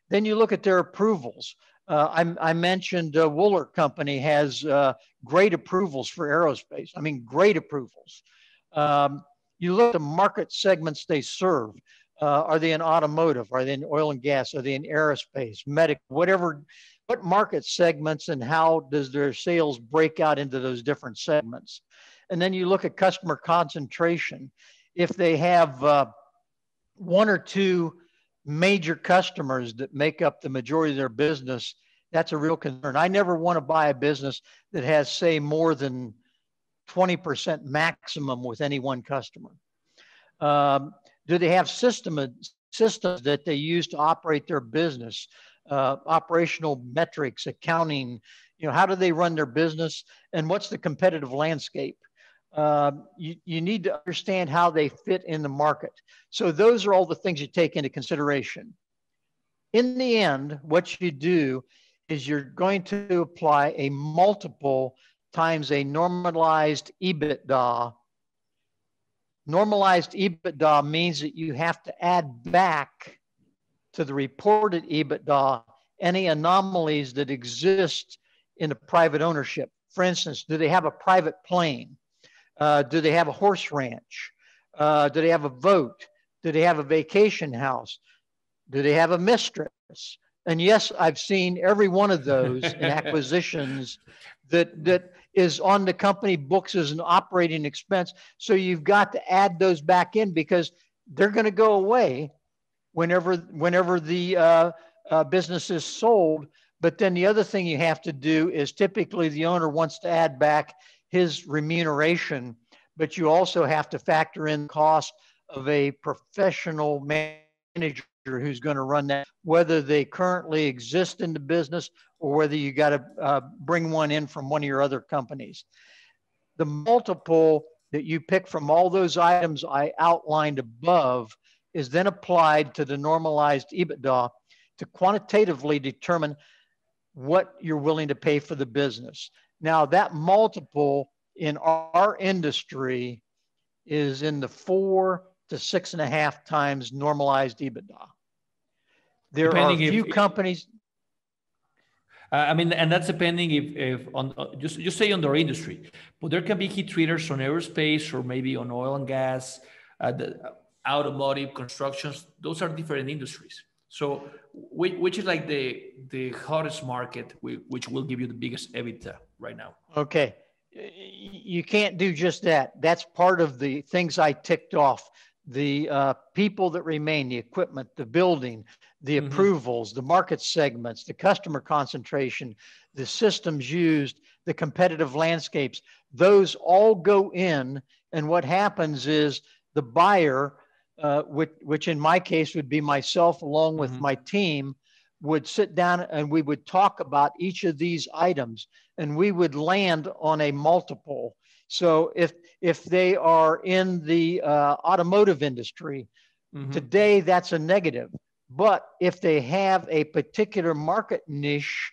Then you look at their approvals. Uh, I, I, mentioned uh, Wooler Company has uh, great approvals for aerospace. I mean, great approvals. Um, you look at the market segments they serve. Uh, are they in automotive? Are they in oil and gas? Are they in aerospace, medical, whatever what market segments and how does their sales break out into those different segments? And then you look at customer concentration. If they have uh, one or two major customers that make up the majority of their business, that's a real concern. I never want to buy a business that has, say, more than 20% maximum with any one customer. Um, do they have system, systems that they use to operate their business? Uh, operational metrics, accounting, you know, how do they run their business and what's the competitive landscape? Uh, you, you need to understand how they fit in the market. So those are all the things you take into consideration. In the end, what you do is you're going to apply a multiple times a normalized EBITDA. Normalized EBITDA means that you have to add back to the reported EBITDA any anomalies that exist in the private ownership. For instance, do they have a private plane? Uh, do they have a horse ranch? Uh, do they have a vote? Do they have a vacation house? Do they have a mistress? And yes, I've seen every one of those in acquisitions that that is on the company books as an operating expense. So you've got to add those back in because they're going to go away whenever whenever the uh, uh, business is sold. But then the other thing you have to do is typically the owner wants to add back his remuneration, but you also have to factor in cost of a professional manager who's going to run that, whether they currently exist in the business or whether you got to uh, bring one in from one of your other companies. The multiple that you pick from all those items I outlined above is then applied to the normalized EBITDA to quantitatively determine what you're willing to pay for the business. Now, that multiple in our industry is in the four to six and a half times normalized EBITDA. There depending are a few if, companies. Uh, I mean, and that's depending if, if on uh, just just say on their industry, but there can be heat treaters on aerospace or maybe on oil and gas, uh, the, automotive, constructions. Those are different industries. So, which, which is like the the hottest market, which will give you the biggest EBITDA right now? Okay, you can't do just that. That's part of the things I ticked off. The uh, people that remain, the equipment, the building, the mm-hmm. approvals, the market segments, the customer concentration, the systems used, the competitive landscapes, those all go in. And what happens is the buyer, uh, which, which in my case would be myself along with mm-hmm. my team, would sit down and we would talk about each of these items and we would land on a multiple. So if if they are in the uh, automotive industry, mm-hmm. today that's a negative. But if they have a particular market niche,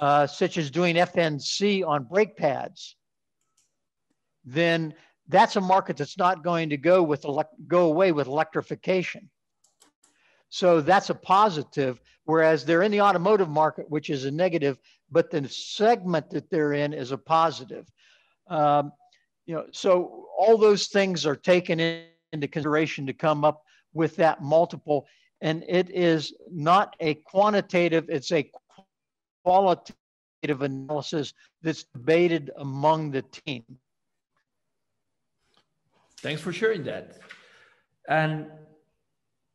uh, such as doing FNC on brake pads, then that's a market that's not going to go with go away with electrification. So that's a positive. Whereas they're in the automotive market, which is a negative, but the segment that they're in is a positive. Um, you know, so all those things are taken in, into consideration to come up with that multiple and it is not a quantitative, it's a qualitative analysis that's debated among the team. Thanks for sharing that. And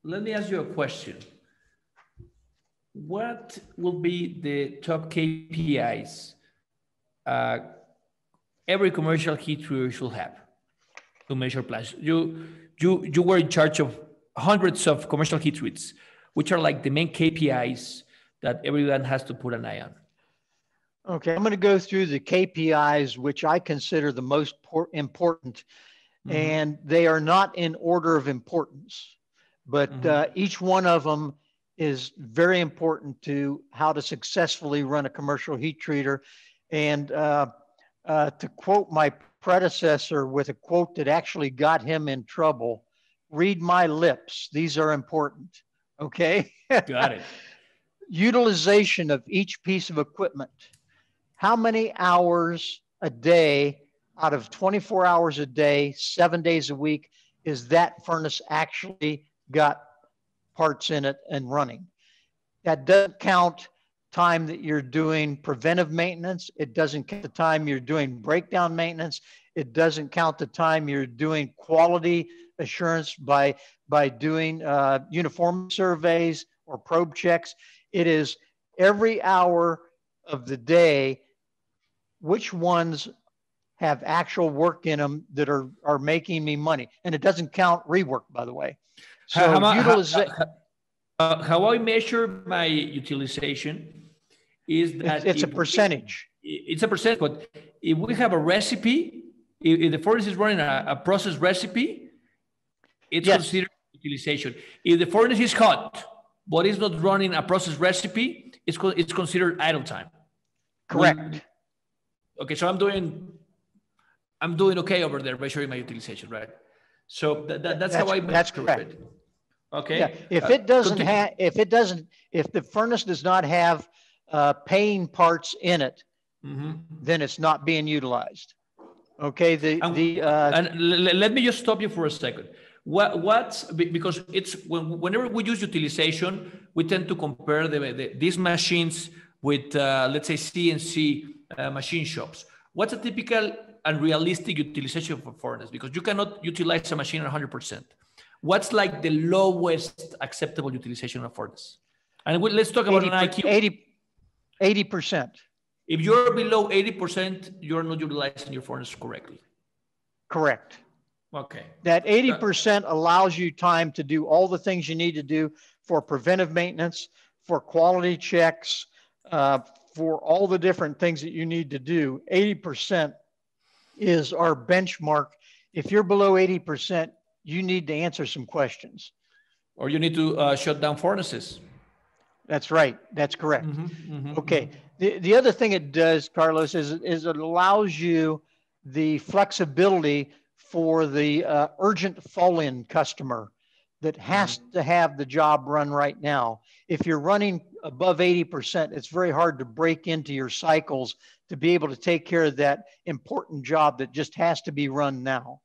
let me ask you a question. What will be the top KPIs uh, every commercial heat treater should have to measure plants? You, you, you were in charge of hundreds of commercial heat treats, which are like the main KPIs that everyone has to put an eye on. Okay, I'm going to go through the KPIs, which I consider the most important, mm-hmm. and they are not in order of importance, but mm-hmm. uh, each one of them is very important to how to successfully run a commercial heat treater. And uh, uh, to quote my predecessor with a quote that actually got him in trouble, read my lips. These are important. Okay. Got it. Utilization of each piece of equipment. How many hours a day out of 24 hours a day, seven days a week, is that furnace actually got parts in it and running? That doesn't count time that you're doing preventive maintenance. It doesn't count the time you're doing breakdown maintenance. It doesn't count the time you're doing quality assurance by, by doing uh, uniform surveys or probe checks. It is every hour of the day, which ones have actual work in them that are, are making me money. And it doesn't count rework, by the way. So how, how, how, uh, how I measure my utilization is that it's, it's a percentage. We, it's a percent, but if we have a recipe, if, if the furnace is running a, a process recipe, it's yes. considered utilization. If the furnace is hot, but it's not running a process recipe, it's, co- it's considered idle time. Correct. We, okay, so I'm doing I'm doing okay over there measuring my utilization, right? So that, that that's, that's, how I that's correct. It. Okay. Yeah. If uh, it doesn't have, if it doesn't, if the furnace does not have uh, paying parts in it, mm-hmm. then it's not being utilized. Okay. The and, the uh, and l- let me just stop you for a second. What, what's because it's when, whenever we use utilization, we tend to compare the, the these machines with uh, let's say CNC uh, machine shops. What's a typical and realistic utilization of a furnace? Because you cannot utilize a machine 100%. What's like the lowest acceptable utilization of furnace? And we, let's talk about 80, an IQ. 80, percent If you're below 80%, you're not utilizing your furnace correctly. Correct. Okay. That 80% allows you time to do all the things you need to do for preventive maintenance, for quality checks, uh, for all the different things that you need to do. 80% is our benchmark. If you're below 80%, you need to answer some questions. Or you need to uh, shut down furnaces. That's right. That's correct. Mm-hmm, mm-hmm, okay. Mm-hmm. The, the other thing it does, Carlos, is, is it allows you the flexibility for the uh, urgent fall in customer that has mm-hmm. to have the job run right now. If you're running above 80%, it's very hard to break into your cycles to be able to take care of that important job that just has to be run now.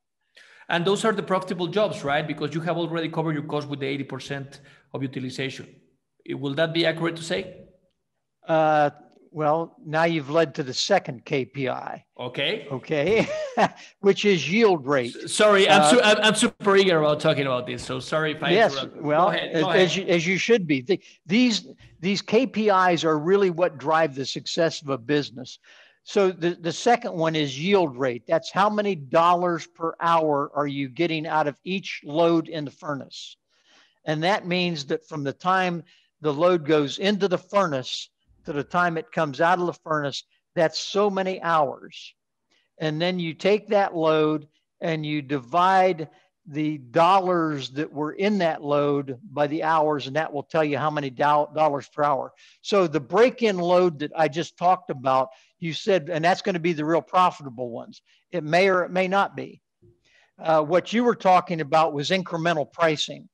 And those are the profitable jobs, right? Because you have already covered your cost with the 80% of utilization. Will that be accurate to say? Uh, well, now you've led to the second KPI. Okay. Okay. Which is yield rate. Sorry, I'm, uh, su- I'm, super eager about talking about this. So sorry if I yes. Interrupt. Well, ahead, as, as, you, as you should be. The, these these KPIs are really what drive the success of a business. So the, the second one is yield rate. That's how many dollars per hour are you getting out of each load in the furnace. And that means that from the time the load goes into the furnace to the time it comes out of the furnace, that's so many hours. And then you take that load and you divide the dollars that were in that load by the hours, and that will tell you how many do- dollars per hour. So the break in load that I just talked about, you said, and that's going to be the real profitable ones. It may or it may not be. Uh, what you were talking about was incremental pricing.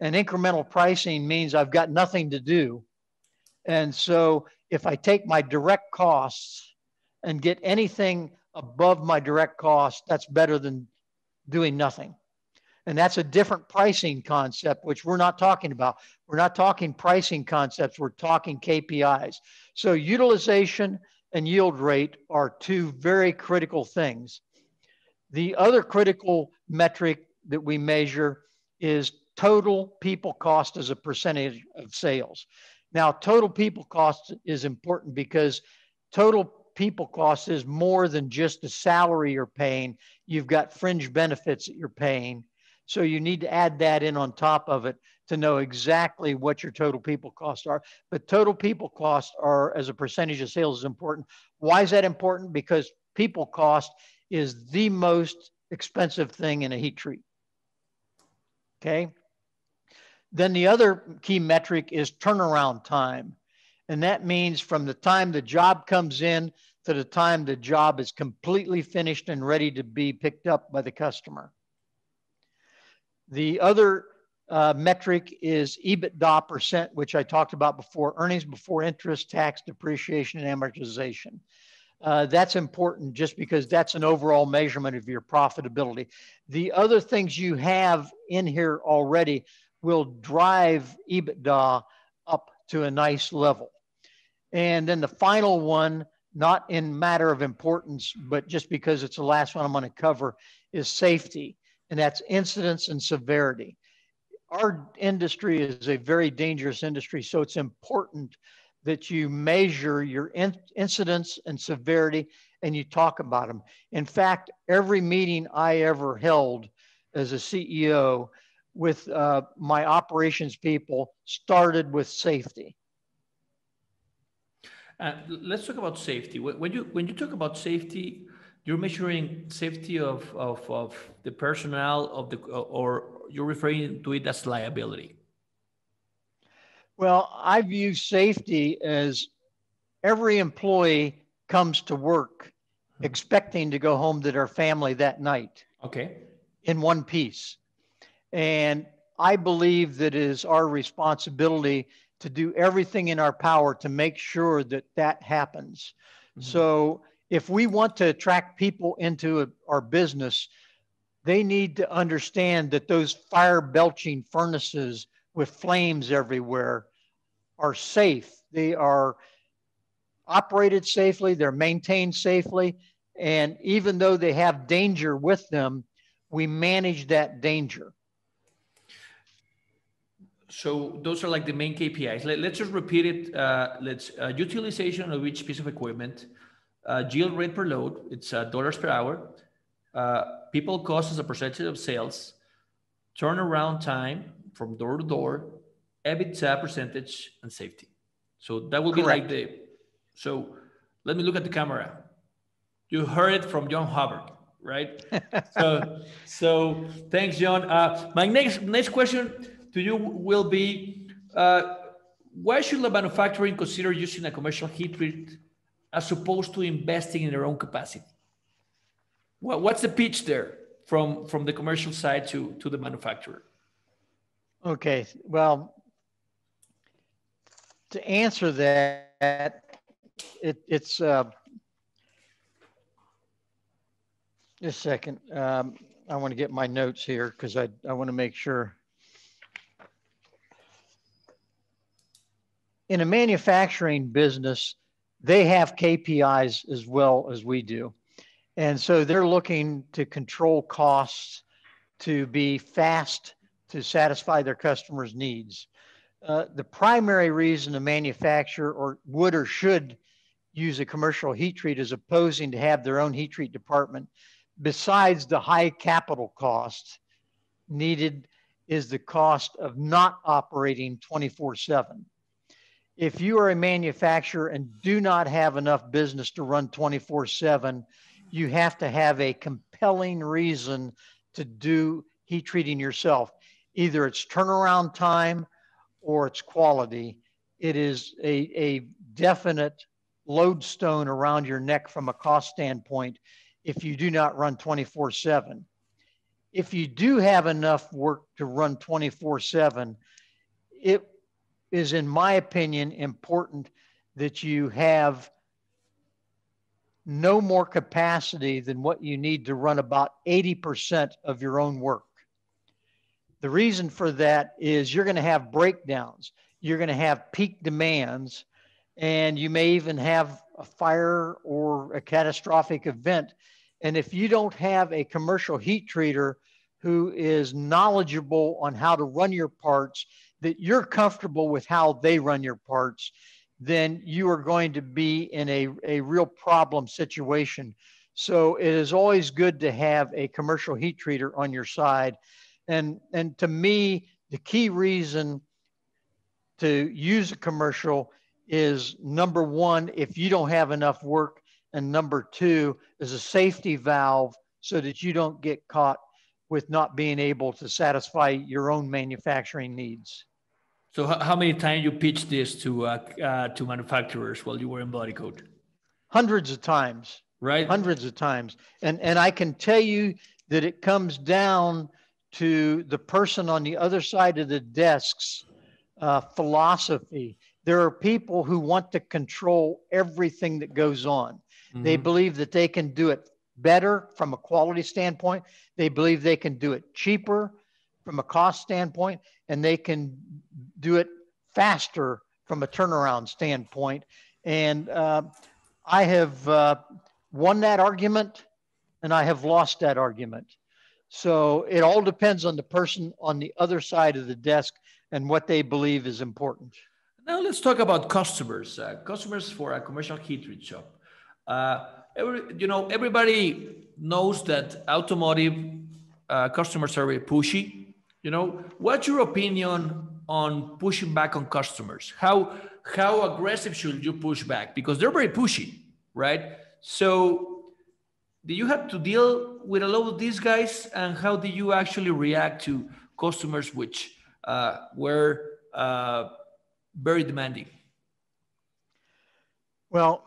And incremental pricing means I've got nothing to do. And so if I take my direct costs and get anything above my direct cost, that's better than doing nothing. And that's a different pricing concept, which we're not talking about. We're not talking pricing concepts, we're talking KPIs. So utilization and yield rate are two very critical things. The other critical metric that we measure is total people cost as a percentage of sales. Now, total people cost is important because total people cost is more than just the salary you're paying. You've got fringe benefits that you're paying. So you need to add that in on top of it to know exactly what your total people costs are. But total people costs are as a percentage of sales is important. Why is that important? Because people cost is the most expensive thing in a heat treat. Okay. Then the other key metric is turnaround time. And that means from the time the job comes in to the time the job is completely finished and ready to be picked up by the customer. The other uh, metric is EBITDA percent, which I talked about before, earnings before interest, tax, depreciation, and amortization. Uh, that's important just because that's an overall measurement of your profitability. The other things you have in here already will drive EBITDA up to a nice level. And then the final one, not in matter of importance, but just because it's the last one I'm going to cover, is safety, and that's incidence and severity. Our industry is a very dangerous industry, so it's important that you measure your in- incidence and severity and you talk about them. In fact, every meeting I ever held as a CEO, with uh, my operations people started with safety. Uh, let's talk about safety. When you when you talk about safety, you're measuring safety of, of, of the personnel of the or you're referring to it as liability. Well, I view safety as every employee comes to work hmm. expecting to go home to their family that night. Okay. In one piece. And I believe that it is our responsibility to do everything in our power to make sure that that happens. Mm-hmm. So if we want to attract people into a, our business, they need to understand that those fire belching furnaces with flames everywhere are safe. They are operated safely, they're maintained safely. And even though they have danger with them, we manage that danger. So those are like the main KPIs. Let, us just repeat it. Uh, let's uh, utilization of each piece of equipment, uh, yield rate per load, it's uh, dollars per hour, uh, people cost as a percentage of sales, turnaround time from door to door, EBITDA percentage, and safety. So that will be Correct. like the. So let me look at the camera. You heard it from John Hubbard, right? so, so thanks, John. Uh, my next next question to you will be: uh, Why should the manufacturing consider using a commercial heat treat as opposed to investing in their own capacity? Well, what's the pitch there from from the commercial side to to the manufacturer? Okay, well, to answer that, it, it's uh, just a second. Um, I want to get my notes here because I, I want to make sure. In a manufacturing business, they have KPIs as well as we do. And so they're looking to control costs to be fast to satisfy their customers' needs. Uh, the primary reason a manufacturer or would or should use a commercial heat treat as opposing to have their own heat treat department, besides the high capital costs needed, is the cost of not operating 24 7. If you are a manufacturer and do not have enough business to run 24 7, you have to have a compelling reason to do heat treating yourself. Either it's turnaround time or its quality. It is a, a definite lodestone around your neck from a cost standpoint if you do not run 24 7. If you do have enough work to run 24 7, it is, in my opinion, important that you have no more capacity than what you need to run about 80% of your own work. The reason for that is you're going to have breakdowns, you're going to have peak demands, and you may even have a fire or a catastrophic event. And if you don't have a commercial heat treater who is knowledgeable on how to run your parts, that you're comfortable with how they run your parts, then you are going to be in a, a real problem situation. So it is always good to have a commercial heat treater on your side. And, and to me, the key reason to use a commercial is number one, if you don't have enough work, and number two is a safety valve so that you don't get caught with not being able to satisfy your own manufacturing needs. So how many times you pitched this to uh, uh, to manufacturers while you were in Bodycote? Hundreds of times. Right. Hundreds of times. And and I can tell you that it comes down to the person on the other side of the desk's uh, philosophy there are people who want to control everything that goes on. Mm-hmm. They believe that they can do it better from a quality standpoint. They believe they can do it cheaper from a cost standpoint, and they can do it faster from a turnaround standpoint. And uh, I have uh, won that argument and I have lost that argument. So it all depends on the person on the other side of the desk and what they believe is important. Now let's talk about customers. Uh, customers for a commercial heat treat shop. Uh, every, you know, everybody knows that automotive uh, customers are very pushy. You know, what's your opinion on pushing back on customers? How how aggressive should you push back? Because they're very pushy, right? So, do you have to deal with a lot of these guys, and how do you actually react to customers which uh, were uh, very demanding? Well,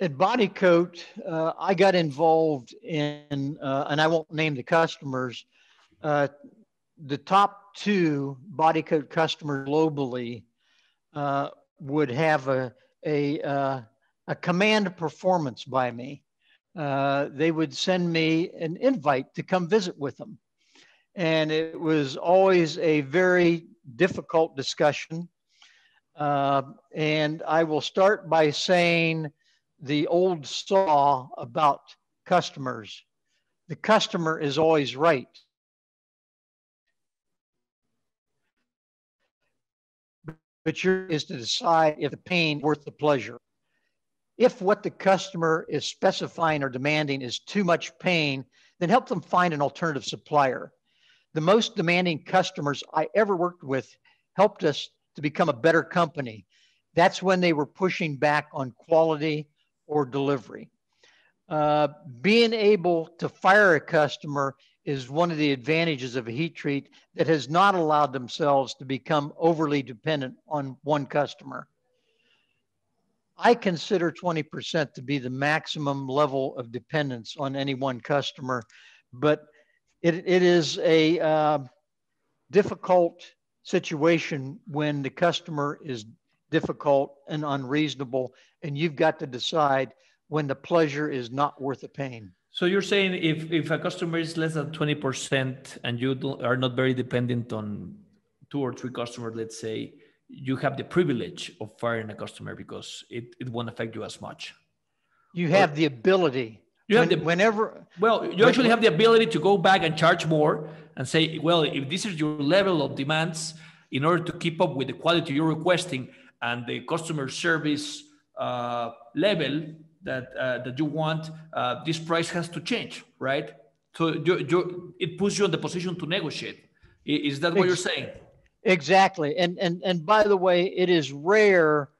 at Bodycote, uh, I got involved in, uh, and I won't name the customers, uh, the top two Bodycote customers globally uh, would have a, a, uh, a command performance by me. Uh, they would send me an invite to come visit with them. And it was always a very difficult discussion uh, and I will start by saying the old saw about customers. The customer is always right. But your is to decide if the pain worth the pleasure. if what the customer is specifying or demanding is too much pain, then help them find an alternative supplier. The most demanding customers I ever worked with helped us to become a better company. That's when they were pushing back on quality or delivery. Uh, being able to fire a customer is one of the advantages of a heat treat that has not allowed themselves to become overly dependent on one customer. I consider 20% to be the maximum level of dependence on any one customer, but it, it is a uh, difficult situation when the customer is difficult and unreasonable, and you've got to decide when the pleasure is not worth the pain. So you're saying if, if a customer is less than 20% and you are not very dependent on two or three customers, let's say, you have the privilege of firing a customer because it, it won't affect you as much. You have the ability. You have when, the, whenever. Well, you when, actually have the ability to go back and charge more and say, well, if this is your level of demands, in order to keep up with the quality you're requesting and the customer service uh, level that uh, that you want, uh, this price has to change, right? So you, you, it puts you in the position to negotiate. Is that what you're saying? Exactly. And and and by the way, it is rare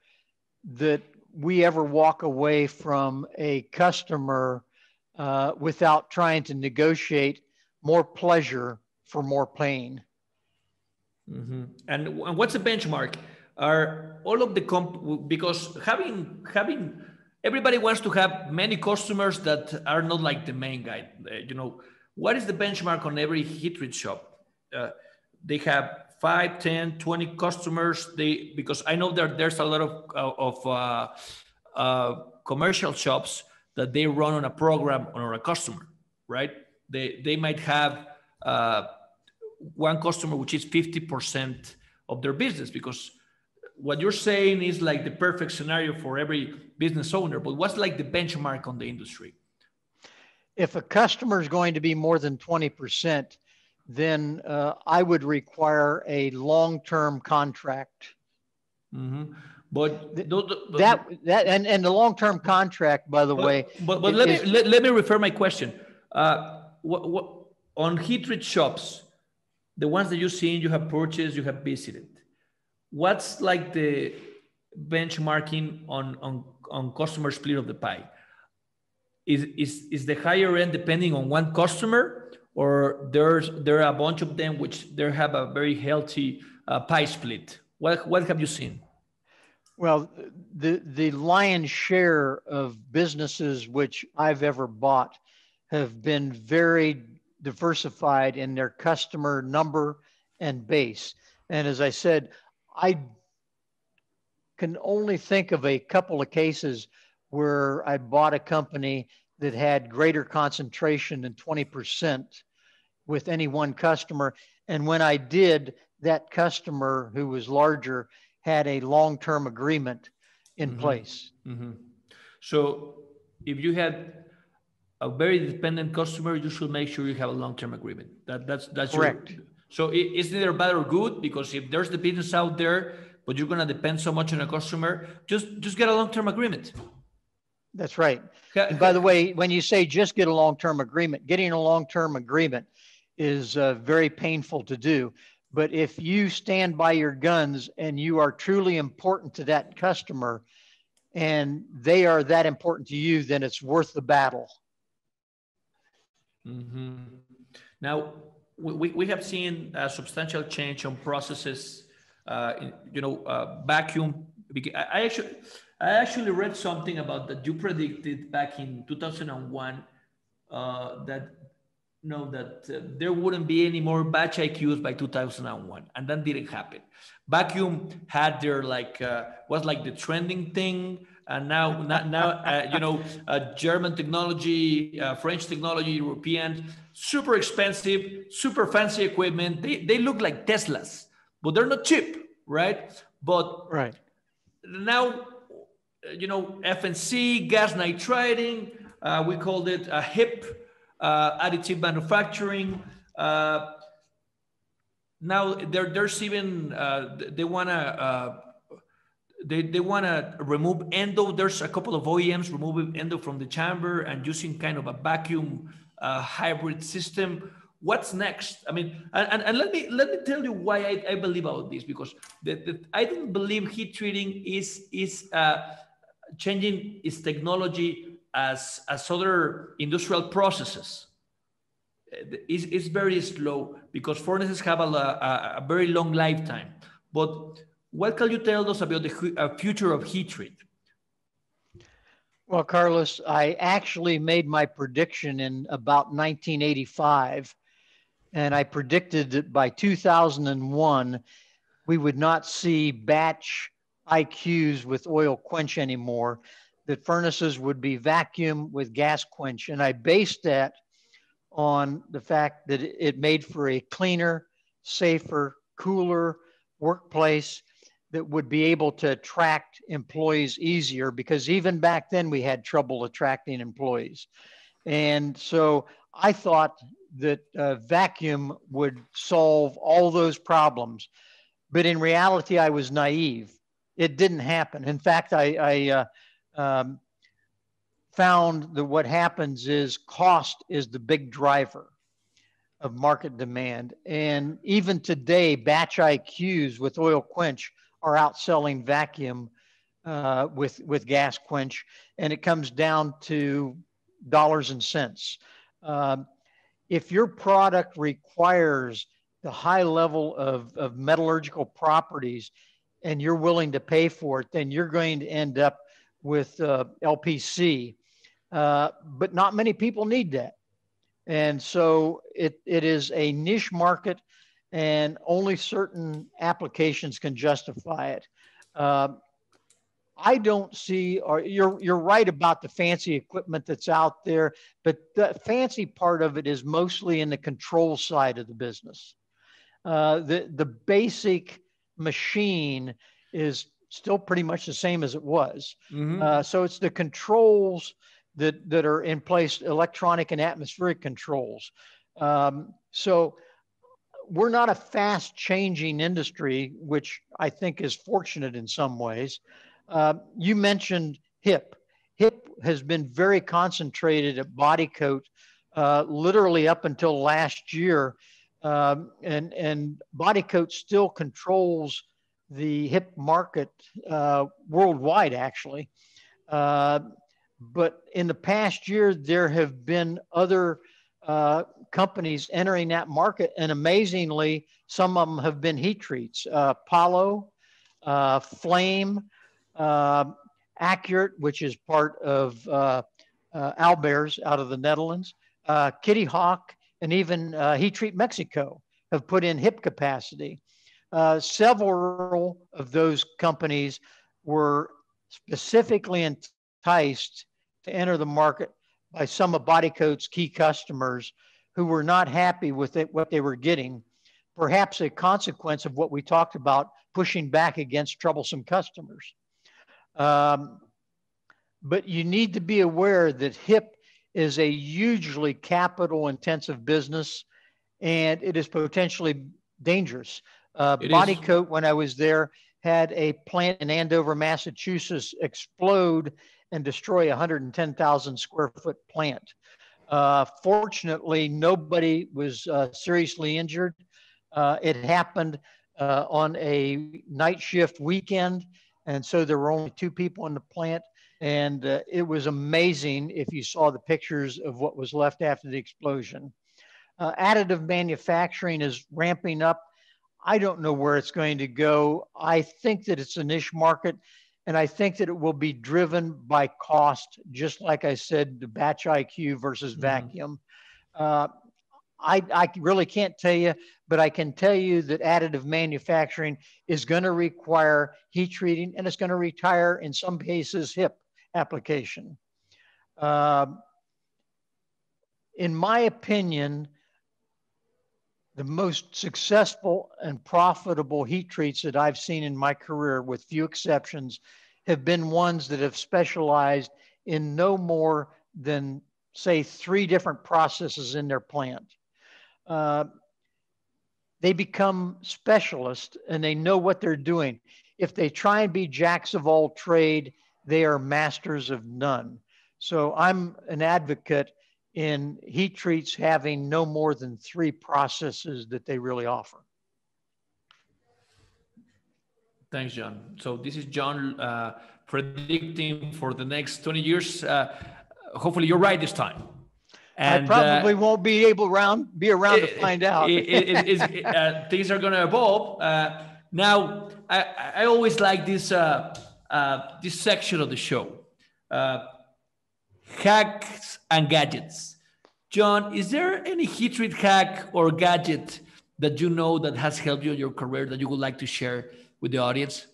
that we ever walk away from a customer uh, without trying to negotiate more pleasure for more pain. Mm-hmm. And, and what's the benchmark? Are all of the comp because having having everybody wants to have many customers that are not like the main guy. Uh, you know, what is the benchmark on every heat treat shop? Uh, they have 5 10 20 customers they because i know that there's a lot of uh, of uh, uh, commercial shops that they run on a program on a customer right they they might have uh, one customer which is 50% of their business because what you're saying is like the perfect scenario for every business owner but what's like the benchmark on the industry if a customer is going to be more than 20% then uh, I would require a long-term contract. Mm-hmm. But the, the, that that and, and the long-term contract, by the but, way. But but let is, me let, let me refer my question. Uh, what, what on heat treat shops, the ones that you've seen, you have purchased, you have visited. What's like the benchmarking on on on customer split of the pie? Is is is the higher end depending on one customer? or there's there are a bunch of them which they have a very healthy uh, pie split. What what have you seen? Well, the the lion's share of businesses which I've ever bought have been very diversified in their customer number and base. And as I said, I can only think of a couple of cases where I bought a company that had greater concentration than 20% with any one customer. And when I did, that customer who was larger had a long term agreement in mm-hmm. place. Mm-hmm. So if you had a very dependent customer, you should make sure you have a long term agreement. That, that's, that's correct. Your, so is neither bad or good because if there's the business out there, but you're going to depend so much on a customer, just just get a long term agreement. That's right. And by the way, when you say just get a long term agreement, getting a long term agreement is uh, very painful to do. But if you stand by your guns and you are truly important to that customer and they are that important to you, then it's worth the battle. Mm-hmm. Now, we, we have seen a substantial change on processes. Uh, you know, uh, vacuum. I actually, I actually read something about that you predicted back in 2001 uh, that know that uh, there wouldn't be any more batch IQs by 2001, and that didn't happen. Vacuum had their like uh, was like the trending thing, and now now uh, you know uh, German technology, uh, French technology, European, super expensive, super fancy equipment. They they look like Teslas, but they're not cheap, right? But right now, you know FNC gas nitriding, uh, we called it a HIP uh, additive manufacturing. Uh, now there, there's even uh, they want to they, they want to remove endo. There's a couple of OEMs removing endo from the chamber and using kind of a vacuum uh, hybrid system. What's next? I mean, and, and let me let me tell you why I, I believe about this because the, the, I don't believe heat treating is is uh, changing its technology as as other industrial processes. It's, it's very slow because furnaces have a, a, a very long lifetime. But what can you tell us about the uh, future of heat treat? Well, Carlos, I actually made my prediction in about 1985, and I predicted that by 2001, we would not see batch IQs with oil quench anymore, that furnaces would be vacuum with gas quench. And I based that on the fact that it made for a cleaner, safer, cooler workplace that would be able to attract employees easier because even back then we had trouble attracting employees. And so I thought that uh, vacuum would solve all those problems. But in reality, I was naive. It didn't happen. In fact, I, I uh, um, found that what happens is cost is the big driver of market demand. And even today, batch IQs with oil quench are outselling vacuum uh, with with gas quench, and it comes down to dollars and cents. Um, if your product requires the high level of, of metallurgical properties and you're willing to pay for it, then you're going to end up with uh, LPC. Uh, but not many people need that. And so it, it is a niche market and only certain applications can justify it. Uh, I don't see, or you're, you're right about the fancy equipment that's out there, but the fancy part of it is mostly in the control side of the business. Uh, the, the basic machine is still pretty much the same as it was. Mm-hmm. Uh, so it's the controls that, that are in place, electronic and atmospheric controls. Um, so we're not a fast changing industry, which I think is fortunate in some ways. Uh, you mentioned HIP. HIP has been very concentrated at Bodycote, uh, literally up until last year. Um, and, and Bodycote still controls the HIP market uh, worldwide, actually. Uh, but in the past year, there have been other uh, companies entering that market, and amazingly, some of them have been heat treats. Uh, Paulo, uh, Flame, uh, Accurate, which is part of uh, uh, Aalberts out of the Netherlands, uh, Kitty Hawk, and even Heat Treat Mexico have put in HIP capacity. several of those companies were specifically enticed to enter the market by some of Bodycote's key customers who were not happy with it, what they were getting, perhaps a consequence of what we talked about pushing back against troublesome customers. Um, but you need to be aware that HIP is a hugely capital intensive business and it is potentially dangerous. Uh, Bodycote, when I was there, had a plant in Andover, Massachusetts explode and destroy a 110,000 square foot plant. Uh, fortunately, nobody was uh, seriously injured. Uh, it happened uh, on a night shift weekend, and so there were only two people in the plant. And uh, it was amazing if you saw the pictures of what was left after the explosion. Additive manufacturing is ramping up. I don't know where it's going to go. I think that it's a niche market and I think that it will be driven by cost, just like I said, the batch IQ versus mm-hmm. vacuum. Uh, I, I really can't tell you, but I can tell you that additive manufacturing is going to require heat treating and it's going to retire in some cases HIP application. Uh, in my opinion, the most successful and profitable heat treats that I've seen in my career, with few exceptions, have been ones that have specialized in no more than, say, three different processes in their plant. Uh, they become specialists and they know what they're doing. if they try and be jacks of all trade, they are masters of none. So I'm an advocate in heat treats having no more than three processes that they really offer. Thanks, John. So this is John uh, predicting for the next 20 years. Uh, hopefully, you're right this time. And, I probably uh, won't be able around be around it, to find out. it, it, uh, things are going to evolve. Uh, now, I, I always like this uh, this section of the show hacks and gadgets. John, is there any heat treat hack or gadget that you know that has helped you in your career that you would like to share with the audience?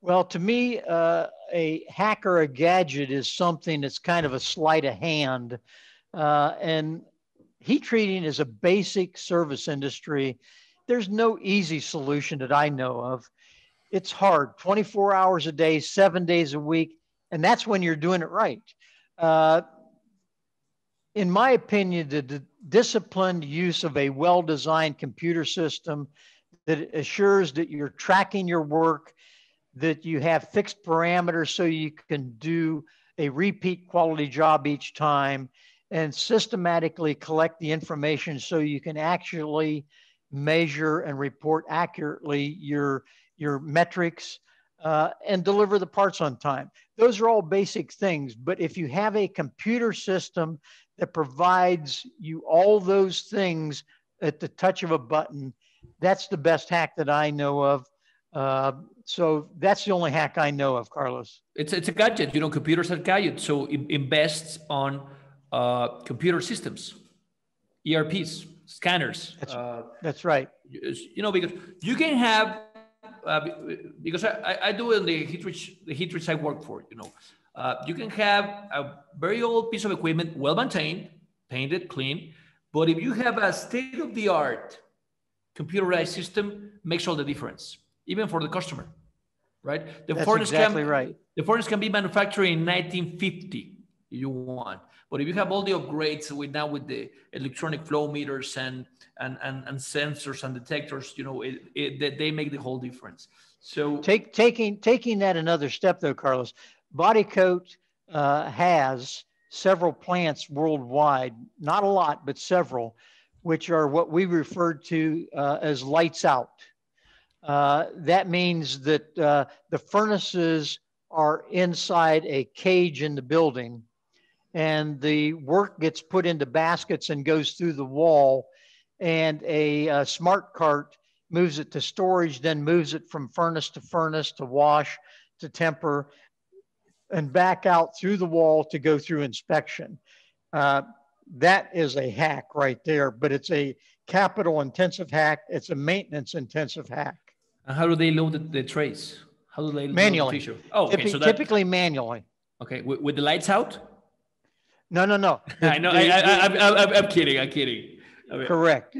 Well, to me, uh, a hack or a gadget is something that's kind of a sleight of hand. Uh, and heat treating is a basic service industry. There's no easy solution that I know of. It's hard 24 hours a day, seven days a week. And that's when you're doing it right. Uh, in my opinion, the, disciplined use of a well designed computer system that assures that you're tracking your work, that you have fixed parameters so you can do a repeat quality job each time, and systematically collect the information so you can actually measure and report accurately your, your metrics uh, and deliver the parts on time. Those are all basic things. But if you have a computer system that provides you all those things at the touch of a button, that's the best hack that I know of. Uh, so that's the only hack I know of, Carlos. It's it's a gadget. You know, computers are gadgets. So it invests on uh, computer systems, ERPs, scanners. That's, uh, that's right. You know, because you can have uh, because I, I do in the heat treat the heat I work for. You know, uh, you can have a very old piece of equipment, well maintained, painted, clean, but if you have a state of the art computerized system, makes all the difference, even for the customer, right? The That's furnace exactly can, right. The furnace can be manufactured in 1950 if you want, but if you have all the upgrades with now with the electronic flow meters and and and, and sensors and detectors, you know, it, it, they make the whole difference. So take taking taking that another step though, Carlos. Bodycote uh, has several plants worldwide, not a lot, but several, which are what we refer to uh, as lights out. Uh, that means that uh, the furnaces are inside a cage in the building and the work gets put into baskets and goes through the wall and a, a smart cart moves it to storage, then moves it from furnace to furnace to wash to temper and back out through the wall to go through inspection. Uh, that is a hack right there, but it's a capital intensive hack. It's a maintenance intensive hack. And how do they load the, the trays? How do they manually? The oh, okay. Typically, so that, typically manually. Okay, with, with, the lights out? No, no, no. I know. I, I, am kidding. I'm kidding. I mean, Correct.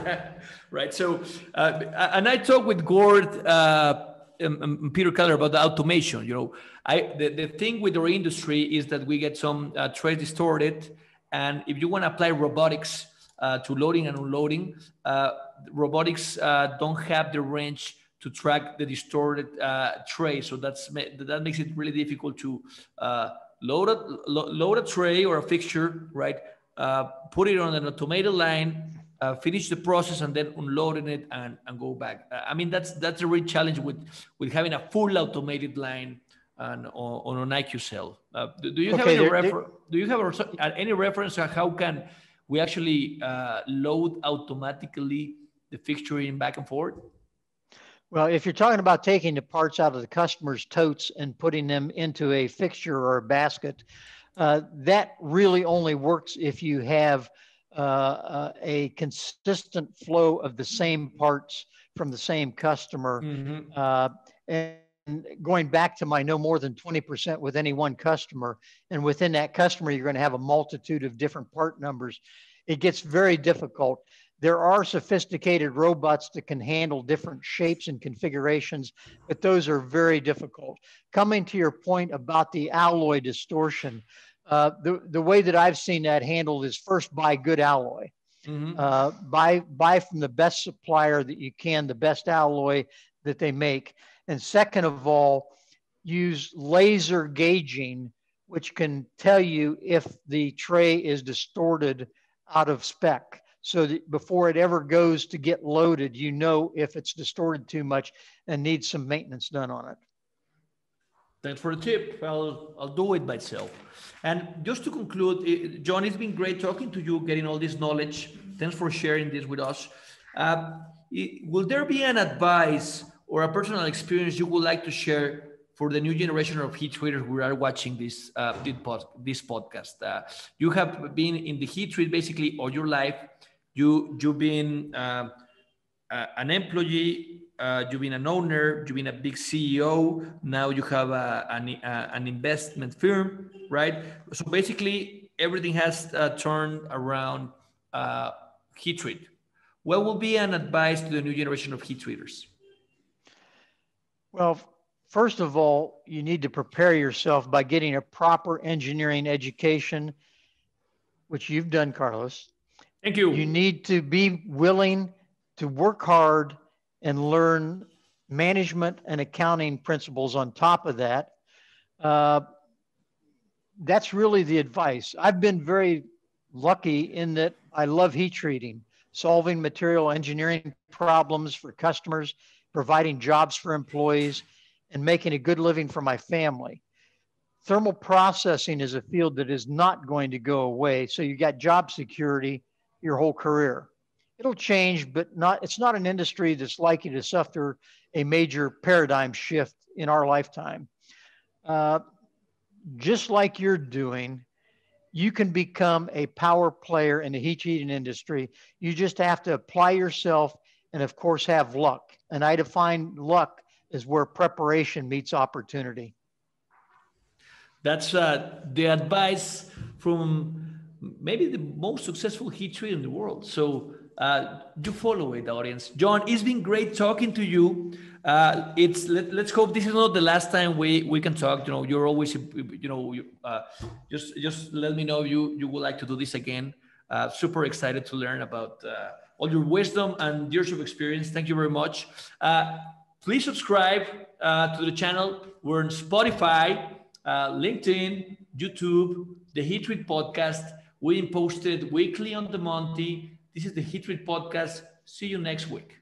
right. So, uh, and I talked with Gord uh, and, and Peter Keller about the automation. You know, I the, the thing with our industry is that we get some uh, trade distorted, and if you want to apply robotics uh, to loading and unloading, uh, robotics uh, don't have the range to track the distorted uh, tray. So that's that makes it really difficult to uh, load a load a tray or a fixture, right? put it on an automated line, uh, finish the process and then unloading it and, and go back. I mean, that's that's a real challenge with with having a full automated line and on, on an IQCell. Uh, do, do, you okay, have any refer- do you have a, any reference to how can we actually uh, load automatically the fixture in back and forth? Well, if you're talking about taking the parts out of the customer's totes and putting them into a fixture or a basket, uh, that really only works if you have uh, uh, a consistent flow of the same parts from the same customer. Mm-hmm. Uh, and going back to my no more than 20% with any one customer, and within that customer, you're going to have a multitude of different part numbers. It gets very difficult. There are sophisticated robots that can handle different shapes and configurations, but those are very difficult. Coming to your point about the alloy distortion, uh, the, the way that I've seen that handled is first buy good alloy. Mm-hmm. Uh, buy buy from the best supplier that you can, the best alloy that they make, And second of all, use laser gauging, which can tell you if the tray is distorted out of spec. So that before it ever goes to get loaded, you know if it's distorted too much and needs some maintenance done on it. Thanks for the tip. I'll, I'll do it myself. And just to conclude, eh, John, it's been great talking to you, getting all this knowledge. Thanks for sharing this with us. Uh, will there be an advice or a personal experience you would like to share for the new generation of heat traders who are watching this uh, this podcast? Uh, you have been in the heat trade basically all your life. You you've been uh, uh an employee uh, you've been an owner, you've been a big CEO, now you have a, an, a, an investment firm, right? So basically, everything has uh, turned around uh, heat treat. What will be an advice to the new generation of heat treaters? Well, first of all, you need to prepare yourself by getting a proper engineering education, which you've done, Carlos. Thank you. You need to be willing to work hard and learn management and accounting principles on top of that. Uh, that's really the advice. I've been very lucky in that I love heat treating, solving material engineering problems for customers, providing jobs for employees, and making a good living for my family. Thermal processing is a field that is not going to go away. So you've got job security your whole career it'll change, but not. It's not an industry that's likely to suffer a major paradigm shift in our lifetime. Uh, just like you're doing, you can become a power player in the heat treating industry. You just have to apply yourself and, of course, have luck. And I define luck as where preparation meets opportunity. That's uh, the advice from maybe the most successful heat treat in the world. So uh, you follow it, audience. John, it's been great talking to you. Uh, it's let, us hope this is not the last time we we can talk. You know, you're always you know you, uh, just just let me know you you would like to do this again. Uh, super excited to learn about uh, all your wisdom and years of experience. Thank you very much. Uh, please subscribe uh, to the channel. We're on Spotify, uh, LinkedIn, YouTube, the Heat Treat Podcast. We posted weekly on the Monty. This is the Heat Treat podcast. See you next week.